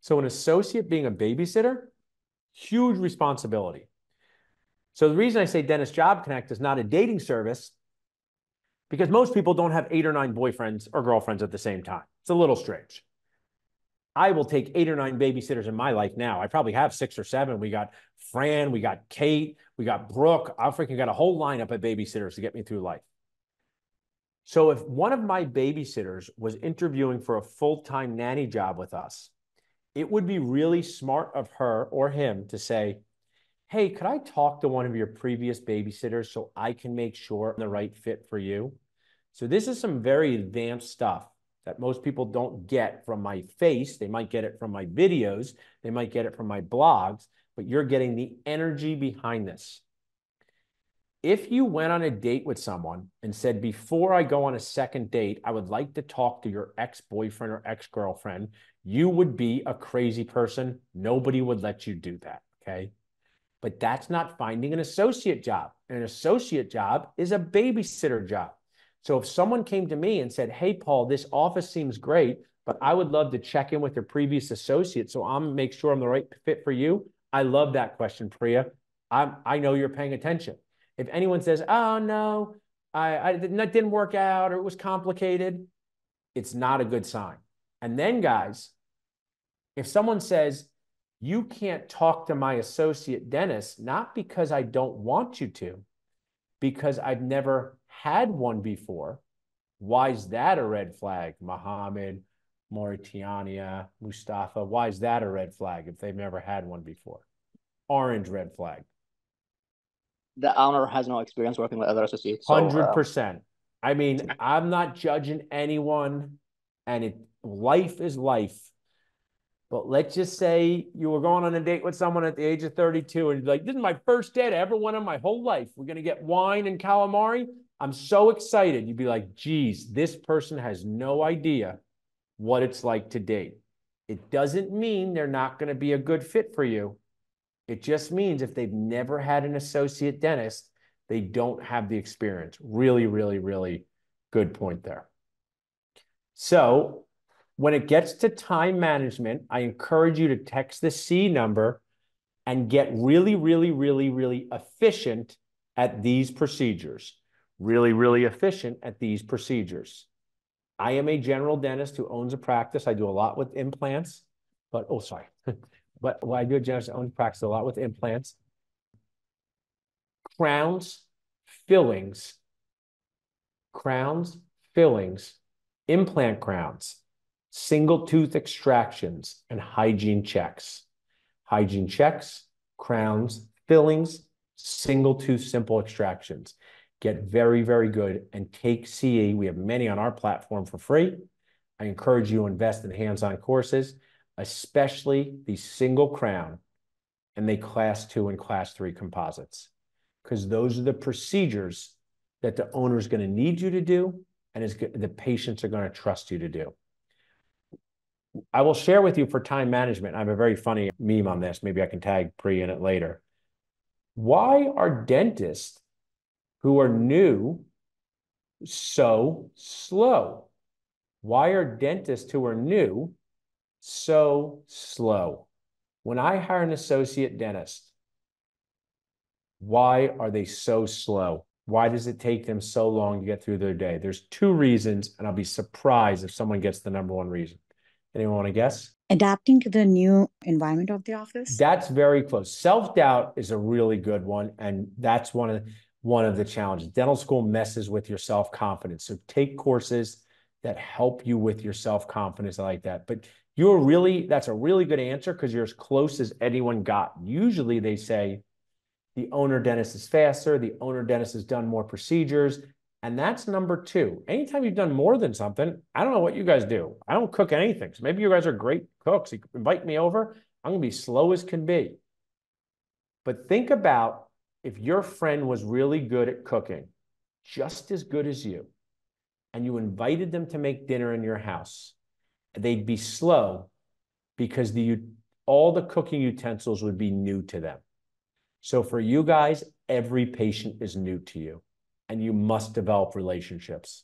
So an associate being a babysitter, huge responsibility. So the reason I say Dentist Job Connect is not a dating service because most people don't have eight or nine boyfriends or girlfriends at the same time. It's a little strange. I will take eight or nine babysitters in my life now. I probably have six or seven. We got Fran, we got Kate, we got Brooke. I freaking got a whole lineup of babysitters to get me through life. So if one of my babysitters was interviewing for a full-time nanny job with us, it would be really smart of her or him to say, hey, could I talk to one of your previous babysitters so I can make sure I'm the right fit for you? So this is some very advanced stuff that most people don't get from my face. They might get it from my videos. They might get it from my blogs, but you're getting the energy behind this. If you went on a date with someone and said, before I go on a second date, I would like to talk to your ex-boyfriend or ex-girlfriend, you would be a crazy person. Nobody would let you do that, okay? But that's not finding an associate job. An associate job is a babysitter job. So if someone came to me and said, Hey, Paul, this office seems great, but I would love to check in with your previous associate so I'm make sure I'm the right fit for you. I love that question, Priya. I'm, I know you're paying attention. If anyone says, Oh, no, I, I that didn't work out or it was complicated, it's not a good sign. And then, guys, if someone says, you can't talk to my associate dentist, not because I don't want you to, because I've never had one before. Why is that a red flag? Mohammed, Mauritania, Mustafa, why is that a red flag if they've never had one before? Orange red flag. The owner has no experience working with other associates. Hundred so, percent. Uh, I mean, I'm not judging anyone, and it life is life. But let's just say you were going on a date with someone at the age of 32 and like, this is my first date I ever went on my whole life. We're going to get wine and calamari. I'm so excited. You'd be like, geez, this person has no idea what it's like to date. It doesn't mean they're not going to be a good fit for you. It just means if they've never had an associate dentist, they don't have the experience. Really, really, really good point there. So when it gets to time management, I encourage you to text the C number and get really, really, really, really efficient at these procedures. Really, really efficient at these procedures. I am a general dentist who owns a practice. I do a lot with implants, but oh, sorry. but well, I do a dentist owns practice a lot with implants. Crowns, fillings, crowns, fillings, implant crowns single tooth extractions, and hygiene checks. Hygiene checks, crowns, fillings, single tooth simple extractions. Get very, very good and take CE. We have many on our platform for free. I encourage you to invest in hands-on courses, especially the single crown and the class two and class three composites, because those are the procedures that the owner is going to need you to do and is the patients are going to trust you to do. I will share with you for time management. I have a very funny meme on this. Maybe I can tag Pre in it later. Why are dentists who are new so slow? Why are dentists who are new so slow? When I hire an associate dentist, why are they so slow? Why does it take them so long to get through their day? There's two reasons, and I'll be surprised if someone gets the number one reason. Anyone want to guess? Adapting to the new environment of the office. That's very close. Self doubt is a really good one, and that's one of one of the challenges. Dental school messes with your self confidence. So take courses that help you with your self confidence like that. But you're really that's a really good answer because you're as close as anyone got. Usually they say the owner dentist is faster, the owner dentist has done more procedures, and that's number two. Anytime you've done more than something, I don't know what you guys do. I don't cook anything. So maybe you guys are great cooks. You invite me over. I'm going to be slow as can be. But think about if your friend was really good at cooking, just as good as you, and you invited them to make dinner in your house, they'd be slow because the all the cooking utensils would be new to them. So for you guys, every patient is new to you, and you must develop relationships.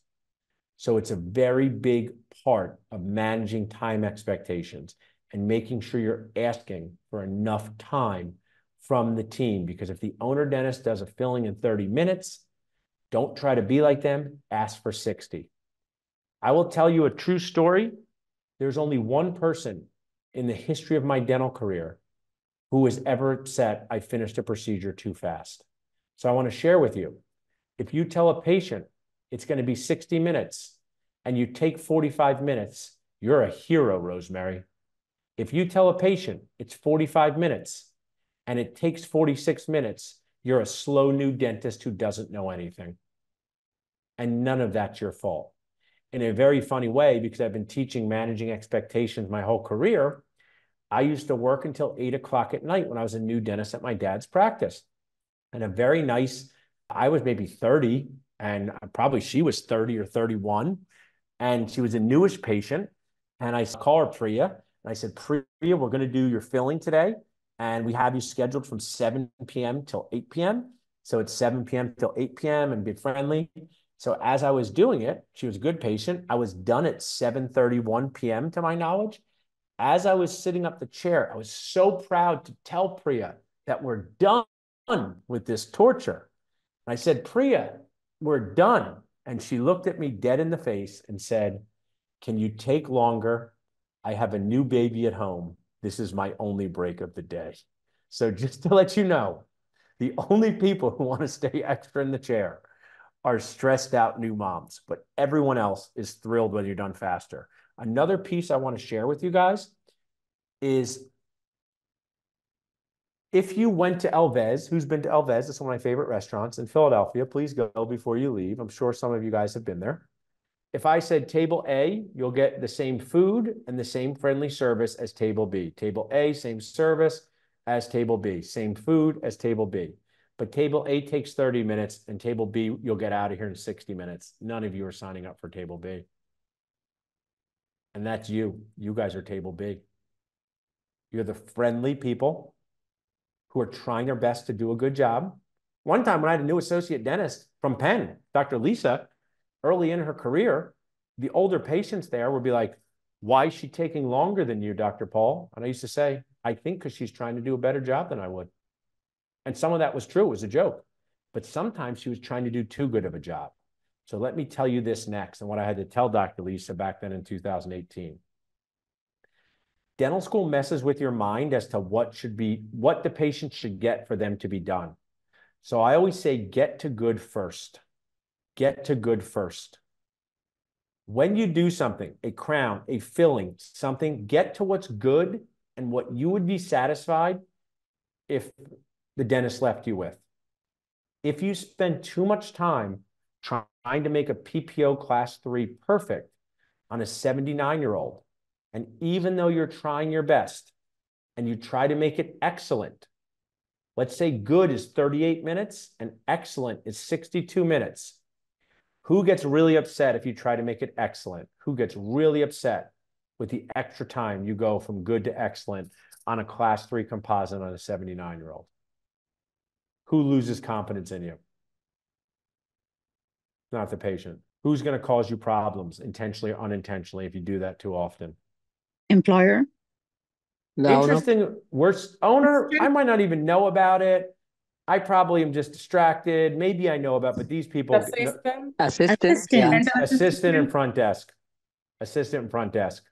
So it's a very big part of managing time expectations and making sure you're asking for enough time from the team. Because if the owner dentist does a filling in 30 minutes, don't try to be like them, ask for 60. I will tell you a true story. There's only one person in the history of my dental career who was ever upset I finished a procedure too fast. So I want to share with you. If you tell a patient it's going to be 60 minutes and you take 45 minutes, you're a hero, Rosemary. If you tell a patient it's 45 minutes and it takes 46 minutes, you're a slow new dentist who doesn't know anything. And none of that's your fault. In a very funny way, because I've been teaching managing expectations my whole career, I used to work until eight o'clock at night when I was a new dentist at my dad's practice. And a very nice, I was maybe 30, and probably she was 30 or 31. And she was a newish patient. And I call her Priya. And I said, Priya, we're going to do your filling today. And we have you scheduled from 7 p.m. till 8 p.m. So it's 7 p.m. till 8 p.m. and be friendly. So as I was doing it, she was a good patient. I was done at 7:31 p.m. to my knowledge. As I was sitting up the chair, I was so proud to tell Priya that we're done with this torture. I said, Priya, we're done. And she looked at me dead in the face and said, Can you take longer? I have a new baby at home. This is my only break of the day. So just to let you know, the only people who want to stay extra in the chair are stressed out new moms, but everyone else is thrilled when you're done faster. Another piece I want to share with you guys is if you went to El Vez, who's been to El Vez? It's one of my favorite restaurants in Philadelphia. Please go before you leave. I'm sure some of you guys have been there. If I said table A, you'll get the same food and the same friendly service as table B. Table A, same service as table B, same food as table B. But table A takes 30 minutes and table B, you'll get out of here in 60 minutes. None of you are signing up for table B. And that's you. You guys are table B. You're the friendly people who are trying their best to do a good job. One time when I had a new associate dentist from Penn, Dr. Lisa, early in her career, the older patients there would be like, why is she taking longer than you, Dr. Paul? And I used to say, I think because she's trying to do a better job than I would. And some of that was true, it was a joke. But sometimes she was trying to do too good of a job. So let me tell you this next and what I had to tell Dr. Lisa back then in 2018. Dental school messes with your mind as to what should be, what the patient should get for them to be done. So I always say, get to good first. Get to good first. When you do something, a crown, a filling, something, get to what's good and what you would be satisfied if the dentist left you with. If you spend too much time trying to make a PPO class three perfect on a 79 year old, and even though you're trying your best and you try to make it excellent, let's say good is 38 minutes and excellent is 62 minutes. Who gets really upset if you try to make it excellent? Who gets really upset with the extra time you go from good to excellent on a class three composite on a 79 year old? Who loses confidence in you? Not the patient. Who's going to cause you problems intentionally or unintentionally if you do that too often? Employer. No, Interesting. No. Worst owner, I might not even know about it. I probably am just distracted. Maybe I know about, but these people assistant, assistant, assistant, yeah. assistant and front desk, assistant and front desk.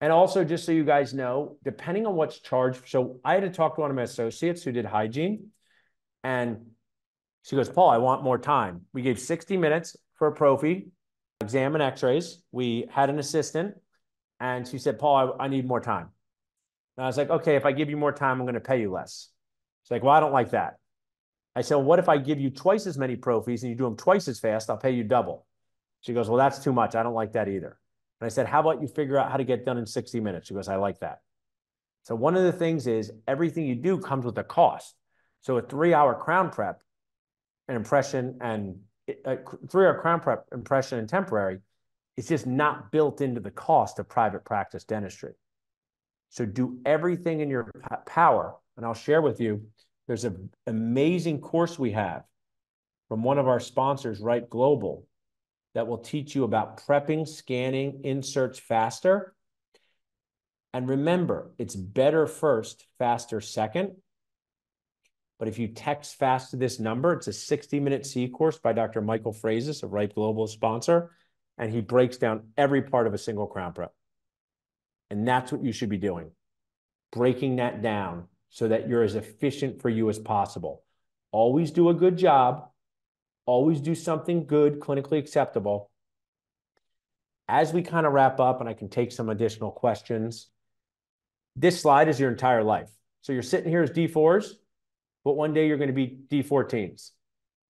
And also, just so you guys know, depending on what's charged. So I had to talk to one of my associates who did hygiene, and she goes, Paul, I want more time. We gave 60 minutes for a prophy, exam and x-rays. We had an assistant and she said, Paul, I, I need more time. And I was like, okay, if I give you more time, I'm going to pay you less. She's like, well, I don't like that. I said, well, what if I give you twice as many prophies and you do them twice as fast? I'll pay you double. She goes, well, that's too much. I don't like that either. And I said, how about you figure out how to get done in 60 minutes? She goes, I like that. So one of the things is everything you do comes with a cost. So a three hour crown prep, an impression and a three-hour crown prep impression and temporary is just not built into the cost of private practice dentistry. So do everything in your power, and I'll share with you, there's an amazing course we have from one of our sponsors, Right Global, that will teach you about prepping, scanning, inserts faster. And remember, it's better first, faster second. But if you text fast to this number, it's a 60-minute C course by Dr. Michael Frazis, a Right Global sponsor, and he breaks down every part of a single crown prep. And that's what you should be doing, breaking that down so that you're as efficient for you as possible. Always do a good job. Always do something good, clinically acceptable. As we kind of wrap up, and I can take some additional questions, this slide is your entire life. So you're sitting here as D4s, but one day you're going to be D14s.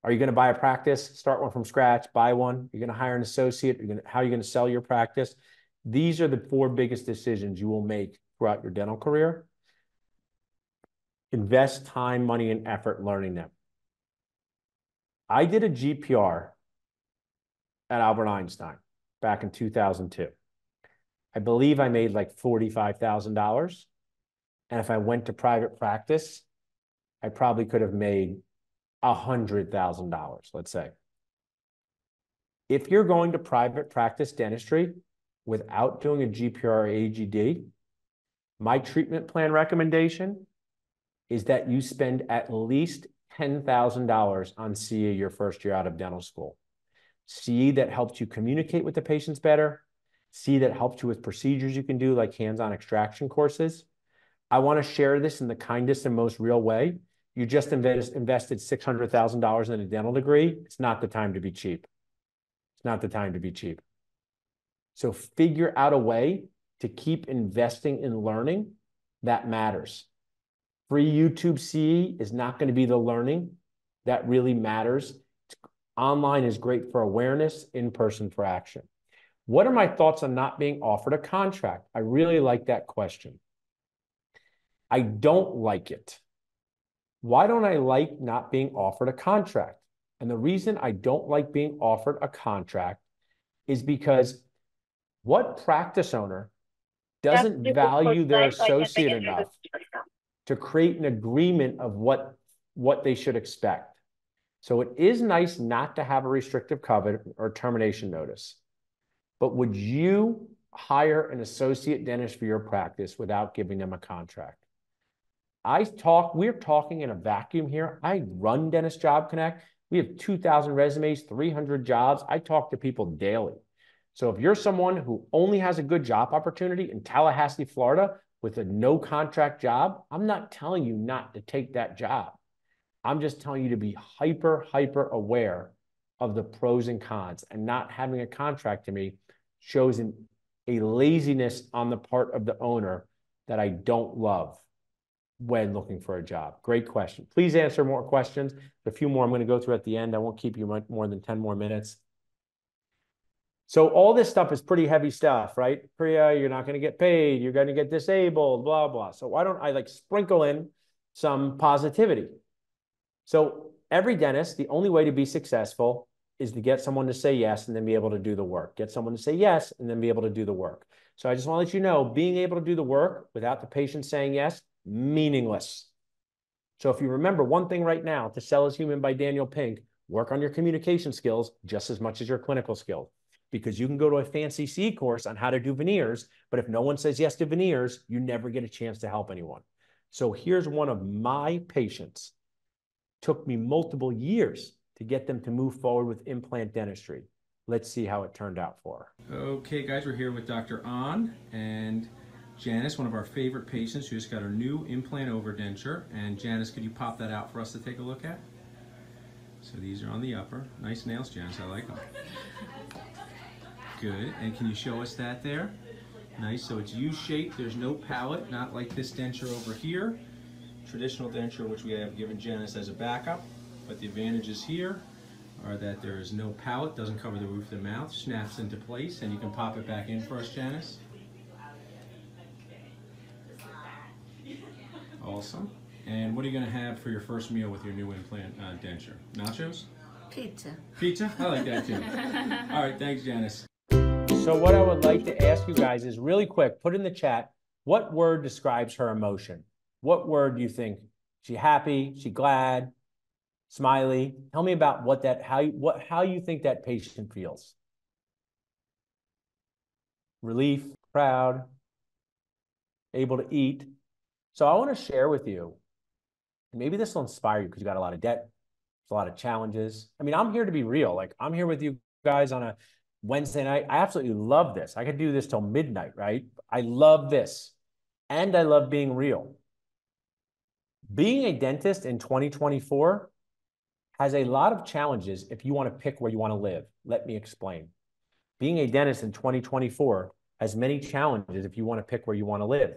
Are you going to buy a practice, start one from scratch, buy one? You're going to hire an associate. You're going to, how are you going to sell your practice? These are the four biggest decisions you will make throughout your dental career. Invest time, money, and effort learning them. I did a GPR at Albert Einstein back in 2002. I believe I made like $45,000. And if I went to private practice, I probably could have made $100,000, let's say. If you're going to private practice dentistry without doing a GPR or AGD, my treatment plan recommendation is that you spend at least $10,000 on CE your first year out of dental school. CE that helps you communicate with the patients better, CE that helps you with procedures you can do like hands-on extraction courses. I want to share this in the kindest and most real way. You just invested $600,000 in a dental degree. It's not the time to be cheap. It's not the time to be cheap. So figure out a way to keep investing in learning that matters. Free YouTube CE is not going to be the learning that really matters. Online is great for awareness, in-person for action. What are my thoughts on not being offered a contract? I really like that question. I don't like it. Why don't I like not being offered a contract? And the reason I don't like being offered a contract is because what practice owner doesn't value their associate enough to create an agreement of what, what they should expect? So it is nice not to have a restrictive covenant or termination notice. But would you hire an associate dentist for your practice without giving them a contract? I talk, we're talking in a vacuum here. I run Dentist Job Connect. We have 2,000 resumes, 300 jobs. I talk to people daily. So if you're someone who only has a good job opportunity in Tallahassee, Florida, with a no contract job, I'm not telling you not to take that job. I'm just telling you to be hyper, hyper aware of the pros and cons. And not having a contract to me shows an, a laziness on the part of the owner that I don't love when looking for a job? Great question. Please answer more questions. A few more I'm going to go through at the end. I won't keep you much more than 10 more minutes. So all this stuff is pretty heavy stuff, right? Priya, you're not going to get paid. You're going to get disabled, blah, blah. So why don't I like sprinkle in some positivity? So every dentist, the only way to be successful is to get someone to say yes and then be able to do the work. Get someone to say yes and then be able to do the work. So I just want to let you know, being able to do the work without the patient saying yes meaningless. So if you remember one thing right now, To Sell Is Human by Daniel Pink, work on your communication skills just as much as your clinical skills. Because you can go to a fancy C course on how to do veneers, but if no one says yes to veneers, you never get a chance to help anyone. So here's one of my patients. Took me multiple years to get them to move forward with implant dentistry. Let's see how it turned out for her. Okay, guys, we're here with Dr. An, and Janice, one of our favorite patients, who just got her new implant overdenture. And Janice, could you pop that out for us to take a look at? So these are on the upper. Nice nails, Janice. I like them. Good. And can you show us that there? Nice. So it's U-shaped. There's no palate, not like this denture over here. Traditional denture, which we have given Janice as a backup. But the advantages here are that there is no palate, doesn't cover the roof of the mouth, snaps into place, and you can pop it back in for us, Janice. Awesome. And what are you going to have for your first meal with your new implant uh, denture? Nachos? Pizza. Pizza? I like that too. All right, thanks, Janice. So what I would like to ask you guys is really quick, put in the chat, what word describes her emotion? What word do you think? She happy? She glad? Smiley? Tell me about what that how you what how you think that patient feels. Relief, proud, able to eat. So I want to share with you, maybe this will inspire you because you got a lot of debt, a lot of challenges. I mean, I'm here to be real. Like I'm here with you guys on a Wednesday night. I absolutely love this. I could do this till midnight, right? I love this. And I love being real. Being a dentist in 2024 has a lot of challenges if you want to pick where you want to live. Let me explain. Being a dentist in 2024 has many challenges if you want to pick where you want to live.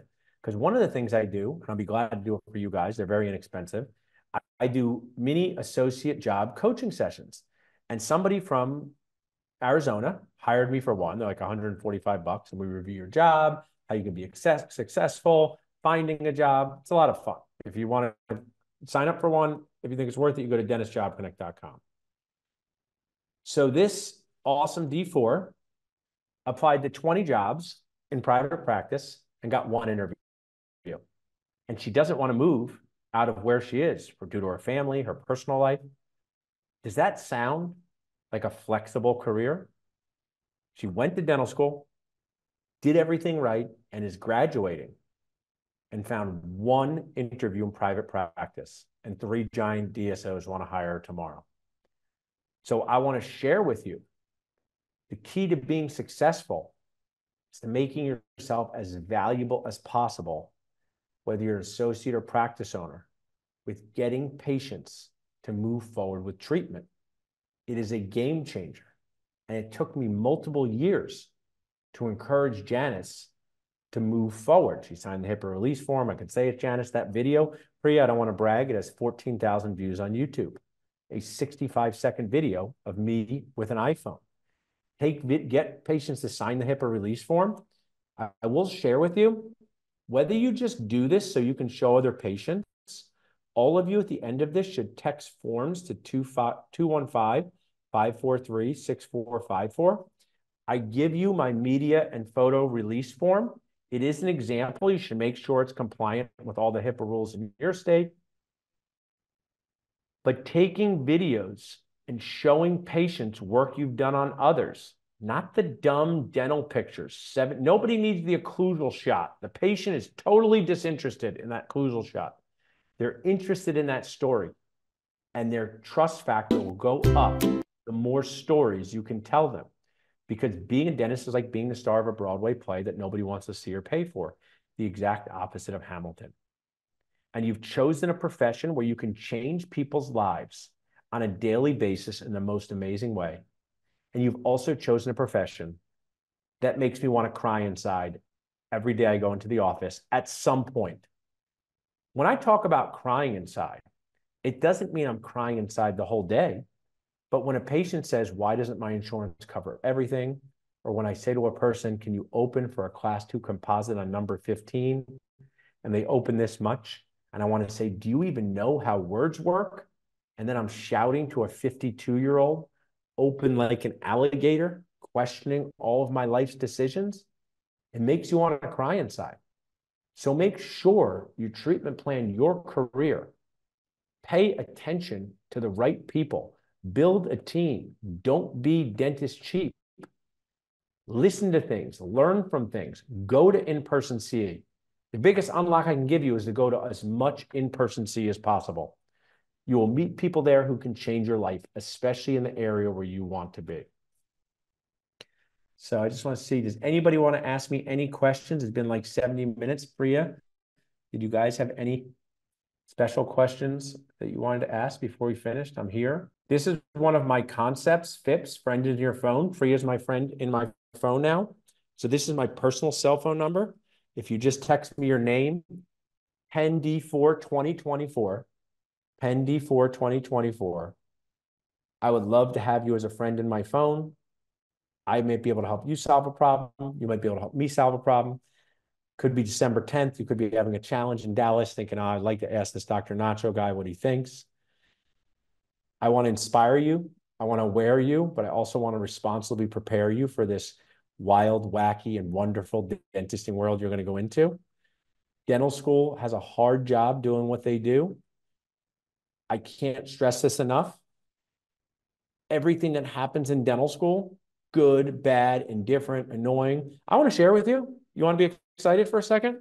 Because one of the things I do, and I'll be glad to do it for you guys, they're very inexpensive. I, I do mini associate job coaching sessions. And somebody from Arizona hired me for one. They're like 145 bucks, and we review your job, how you can be success, successful, finding a job. It's a lot of fun. If you want to sign up for one, if you think it's worth it, you go to dentistjobconnect.com. So this awesome D4 applied to 20 jobs in private practice and got one interview. And she doesn't want to move out of where she is due to her family, her personal life. Does that sound like a flexible career? She went to dental school, did everything right, and is graduating and found one interview in private practice and three giant DSOs want to hire her tomorrow. So I want to share with you the key to being successful is to making yourself as valuable as possible, whether you're an associate or practice owner, with getting patients to move forward with treatment. It is a game changer. And it took me multiple years to encourage Janice to move forward. She signed the HIPAA release form. I could say it, Janice, that video, Priya, I don't want to brag, it has 14,000 views on YouTube. A 65 second video of me with an iPhone. Take get patients to sign the HIPAA release form. I, I will share with you whether you just do this so you can show other patients. All of you at the end of this should text forms to 215 543 6454. I give you my media and photo release form. It is an example. You should make sure it's compliant with all the HIPAA rules in your state. But taking videos and showing patients work you've done on others, not the dumb dental pictures. Seven, nobody needs the occlusal shot. The patient is totally disinterested in that occlusal shot. They're interested in that story, and their trust factor will go up the more stories you can tell them because being a dentist is like being the star of a Broadway play that nobody wants to see or pay for, the exact opposite of Hamilton. And you've chosen a profession where you can change people's lives on a daily basis in the most amazing way. And you've also chosen a profession that makes me want to cry inside every day I go into the office at some point. When I talk about crying inside, it doesn't mean I'm crying inside the whole day. But when a patient says, why doesn't my insurance cover everything? Or when I say to a person, can you open for a class two composite on number 15? And they open this much. And I want to say, do you even know how words work? And then I'm shouting to a 52 year old, open like an alligator, questioning all of my life's decisions. It makes you want to cry inside. So make sure you treatment plan your career. Pay attention to the right people Build a team. Don't be dentist cheap. Listen to things, learn from things, go to in person CE. The biggest unlock I can give you is to go to as much in person CE as possible. You will meet people there who can change your life, especially in the area where you want to be. So I just want to see, does anybody want to ask me any questions? It's been like 70 minutes. Priya, did you guys have any special questions that you wanted to ask before we finished? I'm here. This is one of my concepts, FIPS, friend in your phone. Free is my friend in my phone now. So this is my personal cell phone number. If you just text me your name, PEND4 2024, PEND4 2024, I would love to have you as a friend in my phone. I may be able to help you solve a problem. You might be able to help me solve a problem. Could be December 10th. You could be having a challenge in Dallas thinking, oh, I'd like to ask this Dr. Nacho guy what he thinks. I want to inspire you I want to wear you, but I also want to responsibly prepare you for this wild, wacky, and wonderful dentisting world you're going to go into. Dental school has a hard job doing what they do. I can't stress this enough. Everything that happens in dental school, good, bad, indifferent, annoying, I want to share with you. You want to be excited for a second?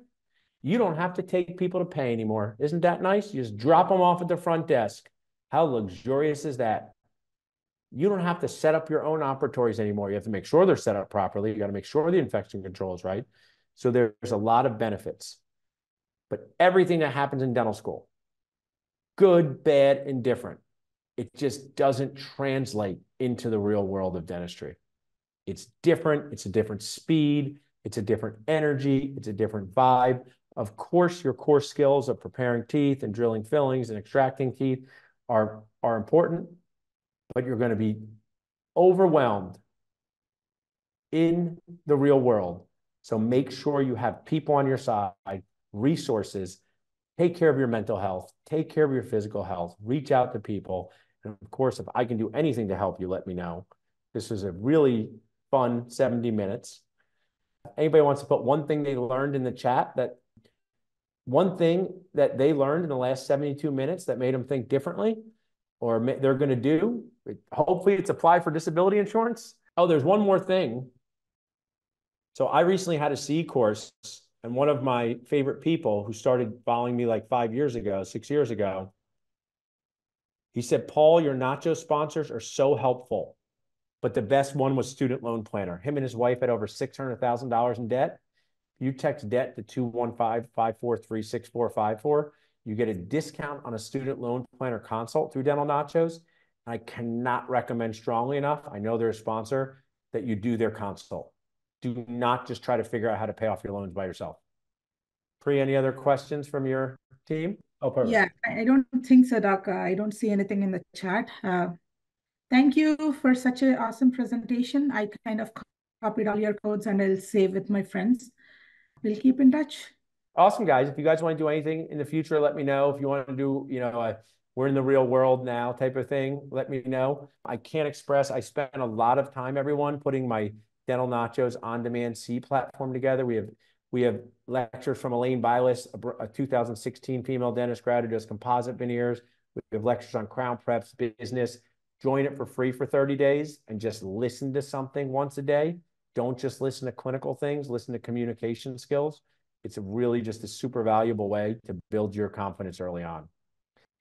You don't have to take people to pay anymore. Isn't that nice? You just drop them off at the front desk. How luxurious is that? You don't have to set up your own operatories anymore. You have to make sure they're set up properly. You got to make sure the infection control is right. So there's a lot of benefits. But everything that happens in dental school, good, bad, and different, it just doesn't translate into the real world of dentistry. It's different. It's a different speed. It's a different energy. It's a different vibe. Of course, your core skills of preparing teeth and drilling fillings and extracting teeth are, are important, but you're going to be overwhelmed in the real world. So make sure you have people on your side, resources, take care of your mental health, take care of your physical health, reach out to people. And of course, if I can do anything to help you, let me know. This was a really fun 70 minutes. Anybody wants to put one thing they learned in the chat that one thing that they learned in the last 72 minutes that made them think differently or they're going to do. Hopefully, it's apply for disability insurance. Oh, there's one more thing. So I recently had a CE course, and one of my favorite people who started following me like five years ago, six years ago, he said, Paul, your nacho sponsors are so helpful. But the best one was Student Loan Planner. Him and his wife had over $600,000 in debt. You text debt to 215 543 6454. You get a discount on a student loan planner consult through Dental Nachos. I cannot recommend strongly enough. I know they're a sponsor that you do their consult. Do not just try to figure out how to pay off your loans by yourself. Pri, any other questions from your team? Oh, perfect. Yeah, I don't think so, Doc. I don't see anything in the chat. Uh, thank you for such an awesome presentation. I kind of copied all your codes and I'll save with my friends. We'll keep in touch. Awesome, guys. If you guys want to do anything in the future, let me know. If you want to do, you know, a, we're in the real world now type of thing, let me know. I can't express, I spent a lot of time, everyone, putting my Dental Nachos on-demand CE platform together. We have we have lectures from Elaine Bilas, a, a 2016 female dentist grad who does composite veneers. We have lectures on crown preps, business. Join it for free for 30 days and just listen to something once a day. Don't just listen to clinical things, listen to communication skills. It's really just a super valuable way to build your confidence early on.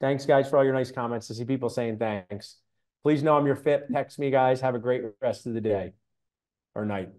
Thanks, guys, for all your nice comments. To see people saying thanks. Please know I'm your fit. Text me, guys. Have a great rest of the day or night.